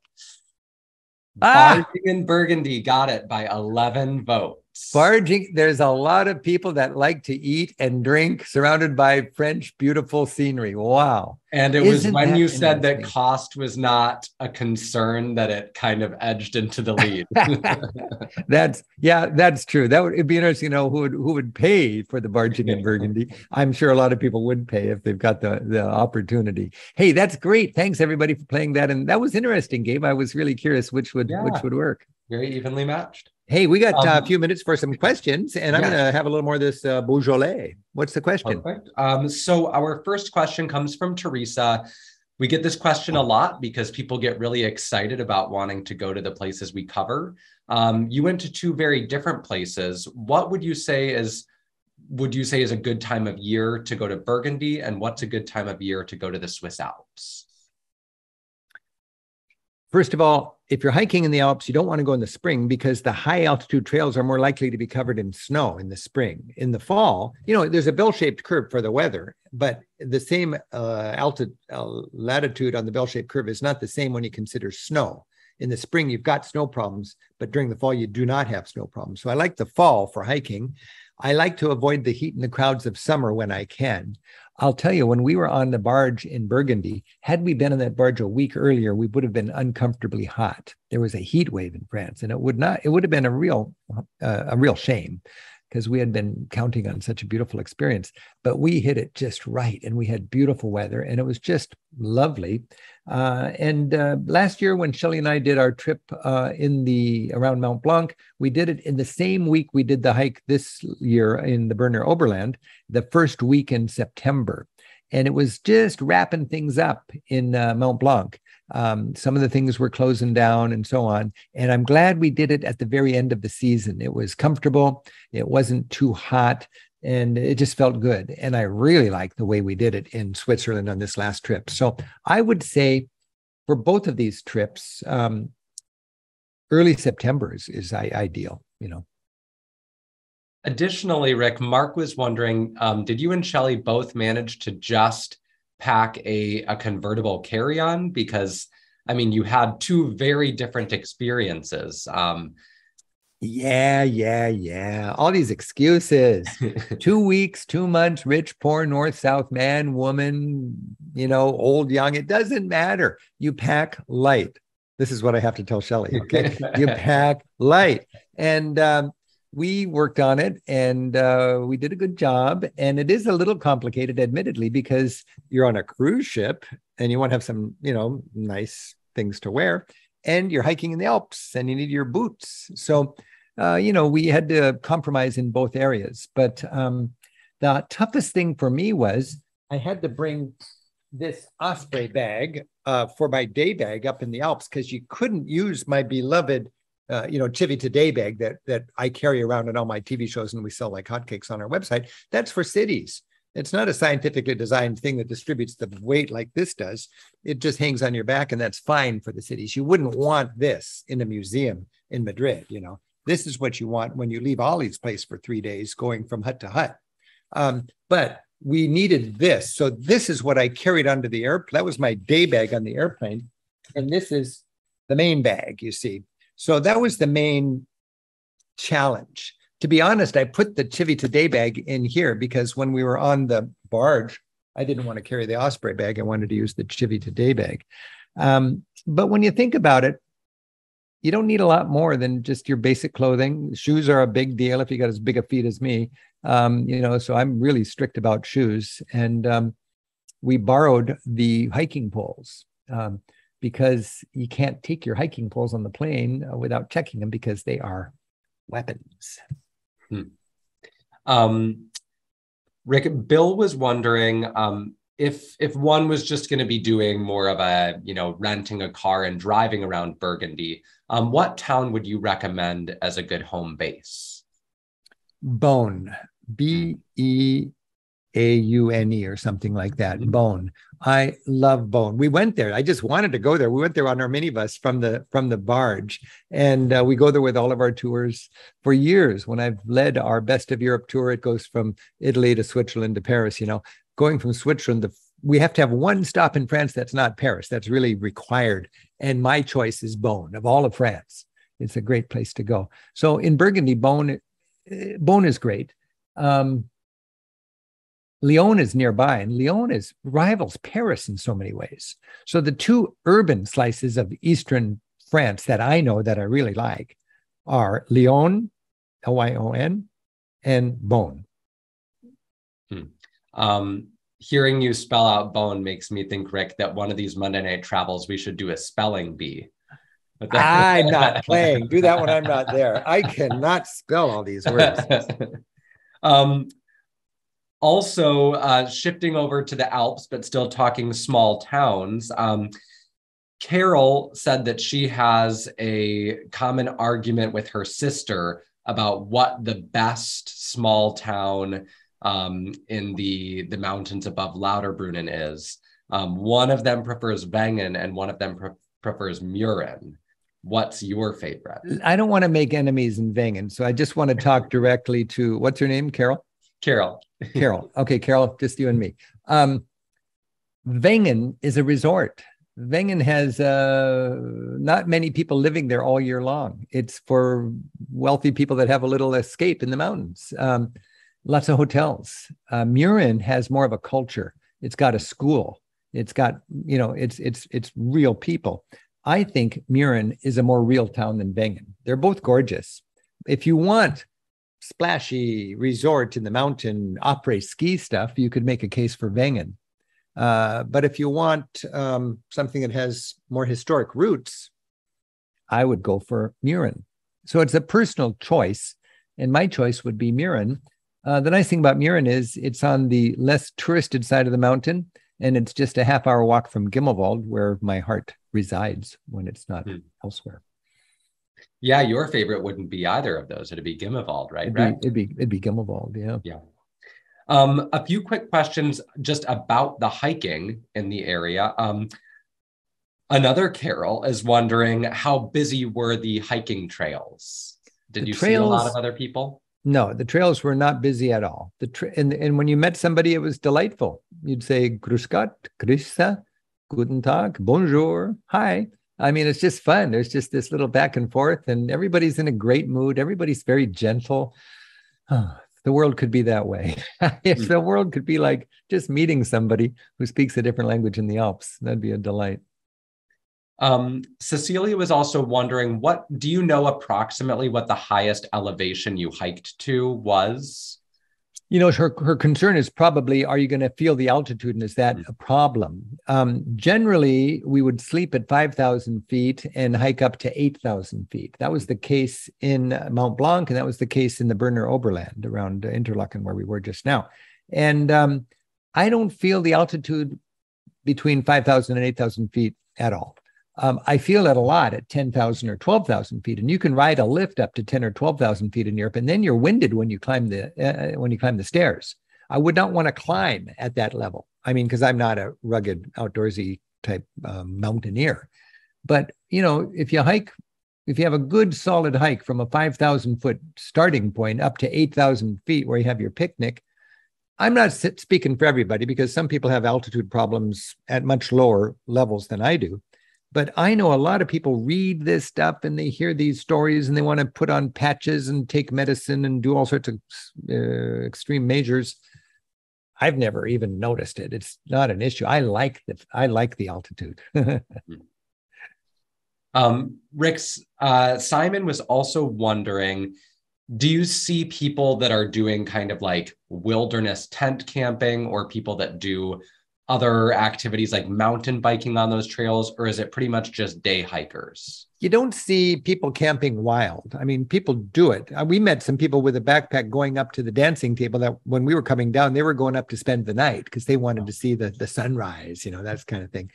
A: Ah! and Burgundy got it by 11 votes.
B: Barging, there's a lot of people that like to eat and drink surrounded by French beautiful scenery. Wow.
A: And it Isn't was when you said that cost was not a concern that it kind of edged into the lead.
B: that's yeah, that's true. That would it'd be interesting to know who would who would pay for the barging in Burgundy. I'm sure a lot of people would pay if they've got the, the opportunity. Hey, that's great. Thanks everybody for playing that. And that was interesting, Gabe. I was really curious which would yeah. which would work.
A: Very evenly matched.
B: Hey, we got uh, um, a few minutes for some questions, and I'm going to have a little more of this uh, Beaujolais. What's the question?
A: Um, so, our first question comes from Teresa. We get this question a lot because people get really excited about wanting to go to the places we cover. Um, you went to two very different places. What would you say is would you say is a good time of year to go to Burgundy, and what's a good time of year to go to the Swiss Alps?
B: First of all, if you're hiking in the Alps, you don't want to go in the spring because the high altitude trails are more likely to be covered in snow in the spring. In the fall, you know, there's a bell shaped curve for the weather, but the same uh, altitude uh, latitude on the bell shaped curve is not the same when you consider snow. In the spring, you've got snow problems, but during the fall, you do not have snow problems. So I like the fall for hiking. I like to avoid the heat and the crowds of summer when I can. I'll tell you, when we were on the barge in Burgundy, had we been on that barge a week earlier, we would have been uncomfortably hot. There was a heat wave in France, and it would not. It would have been a real, uh, a real shame because we had been counting on such a beautiful experience. But we hit it just right, and we had beautiful weather, and it was just lovely. Uh, and uh, last year, when Shelly and I did our trip uh, in the around Mount Blanc, we did it in the same week we did the hike this year in the Berner Oberland, the first week in September, and it was just wrapping things up in uh, Mount Blanc. Um, some of the things were closing down and so on. And I'm glad we did it at the very end of the season. It was comfortable, it wasn't too hot, and it just felt good. And I really liked the way we did it in Switzerland on this last trip. So I would say for both of these trips, um, early September is, is ideal, you know.
A: Additionally, Rick, Mark was wondering, um, did you and Shelly both manage to just pack a, a convertible carry-on because I mean you had two very different experiences. Um,
B: yeah, yeah, yeah. All these excuses. two weeks, two months, rich, poor, north, south, man, woman, you know, old, young. It doesn't matter. You pack light. This is what I have to tell Shelly. Okay. you pack light. And um, we worked on it and uh, we did a good job. And it is a little complicated, admittedly, because you're on a cruise ship and you want to have some, you know, nice things to wear. And you're hiking in the Alps and you need your boots. So, uh, you know, we had to compromise in both areas. But um, the toughest thing for me was I had to bring this Osprey bag uh, for my day bag up in the Alps because you couldn't use my beloved uh, you know, Civita Today bag that that I carry around in all my TV shows and we sell like hotcakes on our website. That's for cities. It's not a scientifically designed thing that distributes the weight like this does. It just hangs on your back, and that's fine for the cities. You wouldn't want this in a museum in Madrid. You know, this is what you want when you leave Ollie's place for three days, going from hut to hut. Um, but we needed this, so this is what I carried onto the airplane. That was my day bag on the airplane, and this is the main bag. You see, so that was the main challenge. To be honest, I put the Civita Today bag in here because when we were on the barge, I didn't want to carry the Osprey bag. I wanted to use the Civita Today bag. Um, but when you think about it, you don't need a lot more than just your basic clothing. Shoes are a big deal if you got as big a feet as me. Um, you know, so I'm really strict about shoes. And um, we borrowed the hiking poles. Um, because you can't take your hiking poles on the plane uh, without checking them because they are weapons.
A: Hmm. Um, Rick, Bill was wondering um, if if one was just going to be doing more of a you know renting a car and driving around Burgundy, um, what town would you recommend as a good home base?
B: Beaune, B E A U N E or something like that. Mm-hmm. Beaune. I love Beaune. We went there. I just wanted to go there. We went there on our minibus from the from the barge, and uh, we go there with all of our tours for years. When I've led our Best of Europe tour, it goes from Italy to Switzerland to Paris. You know, going from Switzerland to we have to have one stop in France that's not Paris. That's really required. And my choice is Beaune of all of France. It's a great place to go. So in Burgundy, Beaune, eh, Beaune is great. Um, Lyon is nearby, and Lyon is rivals Paris in so many ways. So the two urban slices of eastern France that I know that I really like are Lyon, L Y O N, and Beaune.
A: Hmm. Um, hearing you spell out Beaune makes me think, Rick, that one of these Monday night travels we should do a spelling bee.
B: I'm not playing. Do that when I'm not there. I cannot spell all these words.
A: um, also, uh, shifting over to the Alps, but still talking small towns. Um, Carol said that she has a common argument with her sister about what the best small town um, in the the mountains above Lauterbrunnen is. Um, one of them prefers Wengen and one of them pre- prefers Mürren. What's your favorite?
B: I don't want to make enemies in Wengen, so I just want to talk directly to what's her name, Carol.
A: Carol.
B: Carol. Okay, Carol, just you and me. Um, is a resort. Wengen has uh, not many people living there all year long. It's for wealthy people that have a little escape in the mountains. Um, lots of hotels. Uh, Mürren has more of a culture. It's got a school. It's got you know it's it's it's real people. I think Mürren is a more real town than Wengen. They're both gorgeous. If you want splashy resort in the mountain opera ski stuff, you could make a case for Wengen. Uh, but if you want um, something that has more historic roots, I would go for Mürren. So it's a personal choice, and my choice would be Mürren. Uh, the nice thing about Mürren is it's on the less touristed side of the mountain, and it's just a half hour walk from Gimmelwald, where my heart resides when it's not hmm. elsewhere.
A: Yeah, your favorite wouldn't be either of those. It'd be Gimmelwald, right?
B: It'd be, it'd be, it'd be Gimmelwald, yeah.
A: Yeah. Um, a few quick questions just about the hiking in the area. Um, another Carol is wondering how busy were the hiking trails? Did the you trails, see a lot of other people?
B: No, the trails were not busy at all. The tra- and, and when you met somebody, it was delightful. You'd say Grüß Gott, Grüße, Guten Tag, Bonjour, Hi. I mean, it's just fun. There's just this little back and forth, and everybody's in a great mood. Everybody's very gentle. Oh, the world could be that way. if hmm. the world could be like just meeting somebody who speaks a different language in the Alps, that'd be a delight.
A: Um, Cecilia was also wondering what do you know approximately what the highest elevation you hiked to was?
B: You know her, her concern is probably are you going to feel the altitude and is that mm. a problem? Um, generally we would sleep at 5000 feet and hike up to 8000 feet. That was the case in mount blanc and that was the case in the berner oberland around interlaken where we were just now. And um, i don't feel the altitude between 5000 and 8000 feet at all um, I feel it a lot at 10,000 or 12,000 feet, and you can ride a lift up to 10 or 12,000 feet in Europe, and then you're winded when you climb the uh, when you climb the stairs. I would not want to climb at that level. I mean, because I'm not a rugged outdoorsy type um, mountaineer. But you know, if you hike, if you have a good solid hike from a 5,000 foot starting point up to 8,000 feet where you have your picnic, I'm not speaking for everybody because some people have altitude problems at much lower levels than I do. But I know a lot of people read this stuff and they hear these stories and they want to put on patches and take medicine and do all sorts of uh, extreme measures. I've never even noticed it. It's not an issue. I like the I like the altitude.
A: um, Rick's uh, Simon was also wondering, do you see people that are doing kind of like wilderness tent camping or people that do other activities like mountain biking on those trails, or is it pretty much just day hikers?
B: You don't see people camping wild. I mean, people do it. Uh, we met some people with a backpack going up to the dancing table that when we were coming down, they were going up to spend the night because they wanted to see the, the sunrise, you know, that kind of thing.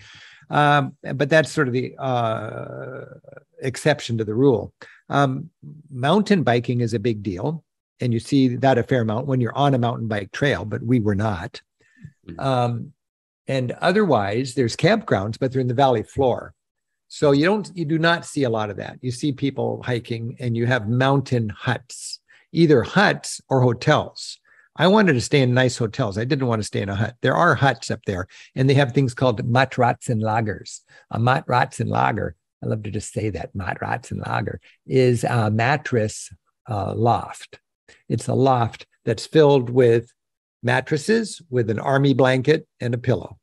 B: Um, but that's sort of the uh, exception to the rule. Um, mountain biking is a big deal. And you see that a fair amount when you're on a mountain bike trail, but we were not. Mm-hmm. Um, and otherwise, there's campgrounds, but they're in the valley floor. So you don't, you do not see a lot of that. You see people hiking and you have mountain huts, either huts or hotels. I wanted to stay in nice hotels. I didn't want to stay in a hut. There are huts up there, and they have things called Matratzenlagers. A Matratzenlager, I love to just say that Matratzenlager is a mattress uh, loft. It's a loft that's filled with mattresses, with an army blanket and a pillow.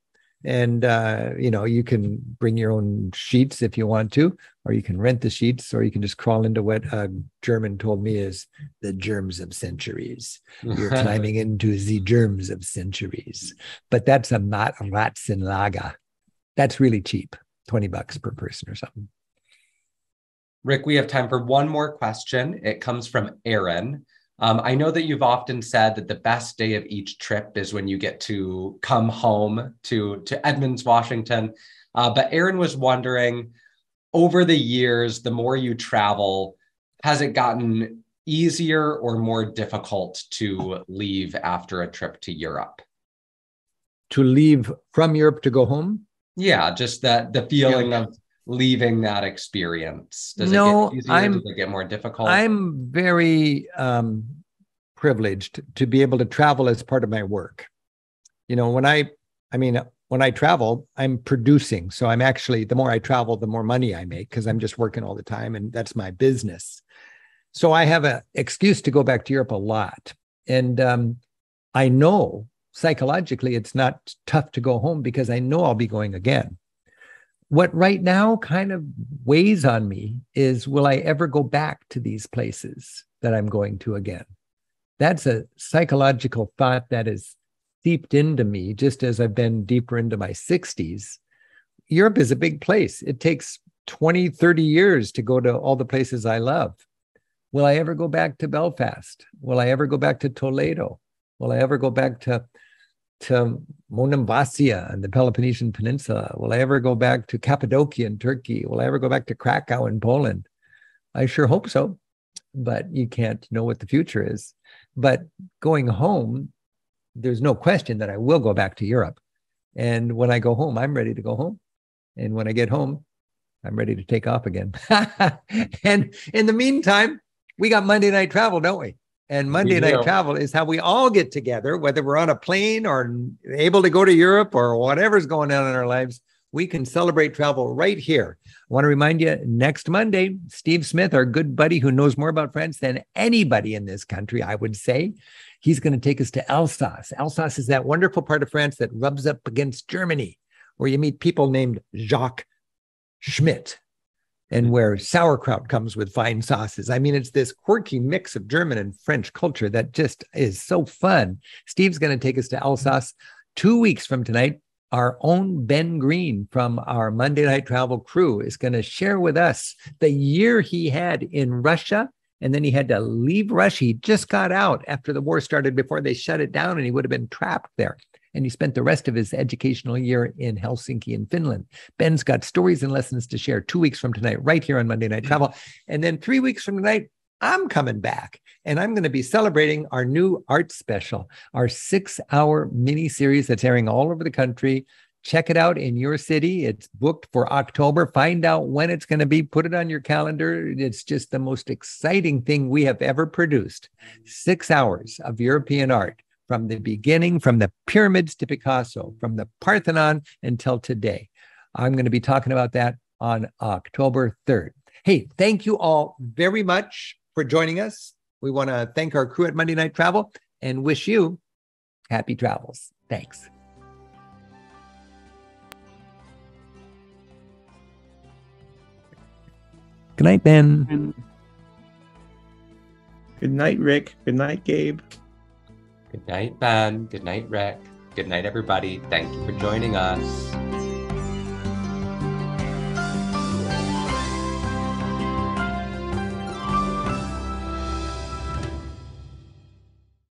B: And uh, you know you can bring your own sheets if you want to or you can rent the sheets or you can just crawl into what a german told me is the germs of centuries. You're climbing into the germs of centuries. But that's a matratzenlager that's really cheap 20 bucks per person or something.
A: Rick we have time for one more question. It comes from aaron um, I know that you've often said that the best day of each trip is when you get to come home to, to Edmonds, Washington. Uh, but Aaron was wondering over the years, the more you travel, has it gotten easier or more difficult to leave after a trip to Europe?
B: To leave from Europe to go home?
A: Yeah, just that the feeling yeah. of leaving that experience? Does no, it get easier? I'm, Does it get more difficult?
B: I'm very um, privileged to be able to travel as part of my work. You know, when I, I mean, when I travel, I'm producing. So I'm actually, the more I travel, the more money I make because I'm just working all the time and that's my business. So I have an excuse to go back to Europe a lot. And um, I know psychologically it's not tough to go home because I know I'll be going again what right now kind of weighs on me is will I ever go back to these places that I'm going to again? That's a psychological thought that is seeped into me just as I've been deeper into my 60s. Europe is a big place. It takes 20, 30 years to go to all the places I love. Will I ever go back to Belfast? Will I ever go back to Toledo? Will I ever go back to to Monemvasia and the Peloponnesian Peninsula? Will I ever go back to Cappadocia in Turkey? Will I ever go back to Krakow in Poland? I sure hope so, but you can't know what the future is. But going home, there's no question that I will go back to Europe. And when I go home, I'm ready to go home. And when I get home, I'm ready to take off again. and in the meantime, we got Monday night travel, don't we? And Monday Night Travel is how we all get together, whether we're on a plane or able to go to Europe or whatever's going on in our lives. We can celebrate travel right here. I want to remind you next Monday, Steve Smith, our good buddy who knows more about France than anybody in this country, I would say, he's going to take us to Alsace. Alsace is that wonderful part of France that rubs up against Germany, where you meet people named Jacques Schmidt and mm. where sauerkraut comes with fine sauces. I mean, it's this quirky mix of German and French culture that just is so fun. Steve's going to take us to Alsace two weeks from tonight. Our own Ben Green from our Monday Night Travel crew is going to share with us the year he had in Russia. And then he had to leave Russia. He just got out after the war started before they shut it down, and he would have been trapped there and he spent the rest of his educational year in Helsinki in Finland. Ben's got stories and lessons to share two weeks from tonight, right here on Monday Night Travel. And then three weeks from tonight, I'm coming back and I'm going to be celebrating our new art special, our six hour mini series that's airing all over the country. Check it out in your city. It's booked for October. Find out when it's going to be. Put it on your calendar. It's just the most exciting thing we have ever produced. Six hours of European art from the beginning, from the pyramids to Picasso, from the Parthenon until today. I'm going to be talking about that on October 3rd. Hey, thank you all very much for joining us. We want to thank our crew at Monday Night Travel and wish you happy travels. Thanks. Good night, Ben.
F: Good night, Rick. Good night, Gabe.
A: Good night, Ben. Good night, Rick. Good night, everybody. Thank you for joining us.